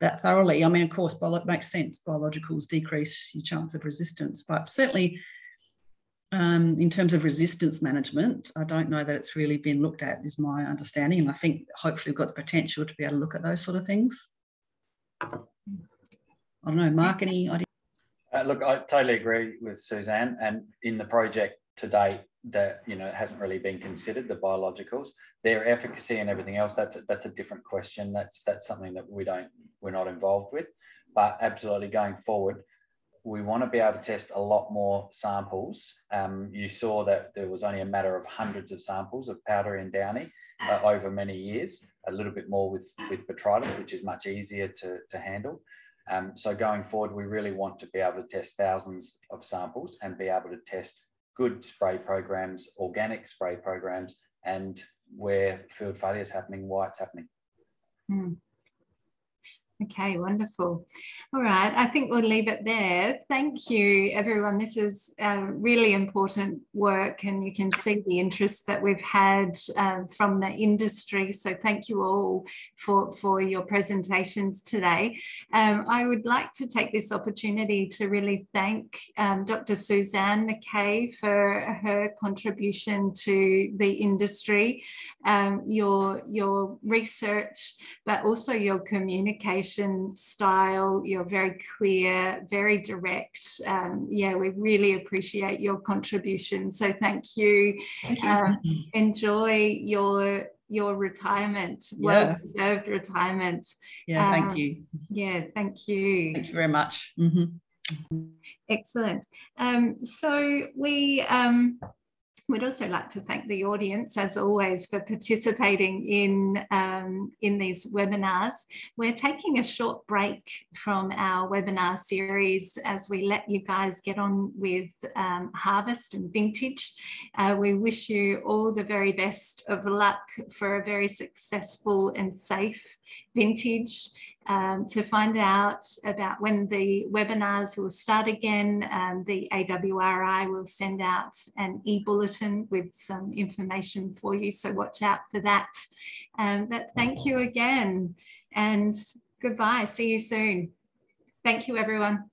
that thoroughly. I mean, of course, it makes sense. Biologicals decrease your chance of resistance, but certainly um, in terms of resistance management, I don't know that it's really been looked at, is my understanding. And I think hopefully we've got the potential to be able to look at those sort of things. I don't know, Mark? Uh, look, I totally agree with Suzanne. And in the project to date, that you know hasn't really been considered the biologicals, their efficacy and everything else. That's a, that's a different question. That's that's something that we don't we're not involved with. But absolutely going forward, we want to be able to test a lot more samples. Um, you saw that there was only a matter of hundreds of samples of powder and downy uh, over many years. A little bit more with with botrytis, which is much easier to to handle. Um, so going forward, we really want to be able to test thousands of samples and be able to test good spray programs, organic spray programs, and where field failure is happening, why it's happening. Mm. Okay, wonderful. All right, I think we'll leave it there. Thank you, everyone. This is uh, really important work, and you can see the interest that we've had uh, from the industry. So, thank you all for, for your presentations today. Um, I would like to take this opportunity to really thank um, Dr. Suzanne McKay for her contribution to the industry, um, your, your research, but also your communication communication style. You're very clear, very direct. Um, yeah, we really appreciate your contribution. So thank you. Thank you. Um, enjoy your your retirement, well deserved retirement. Yeah, um, thank you. Yeah, thank you. Thank you very much. Mm-hmm. Excellent. Um, so we um, We'd also like to thank the audience, as always, for participating in, um, in these webinars. We're taking a short break from our webinar series as we let you guys get on with um, harvest and vintage. Uh, we wish you all the very best of luck for a very successful and safe vintage um, to find out about when the webinars will start again, um, the AWRI will send out an e-bulletin with some information for you, so watch out for that. Um, but thank you again and goodbye. See you soon. Thank you, everyone.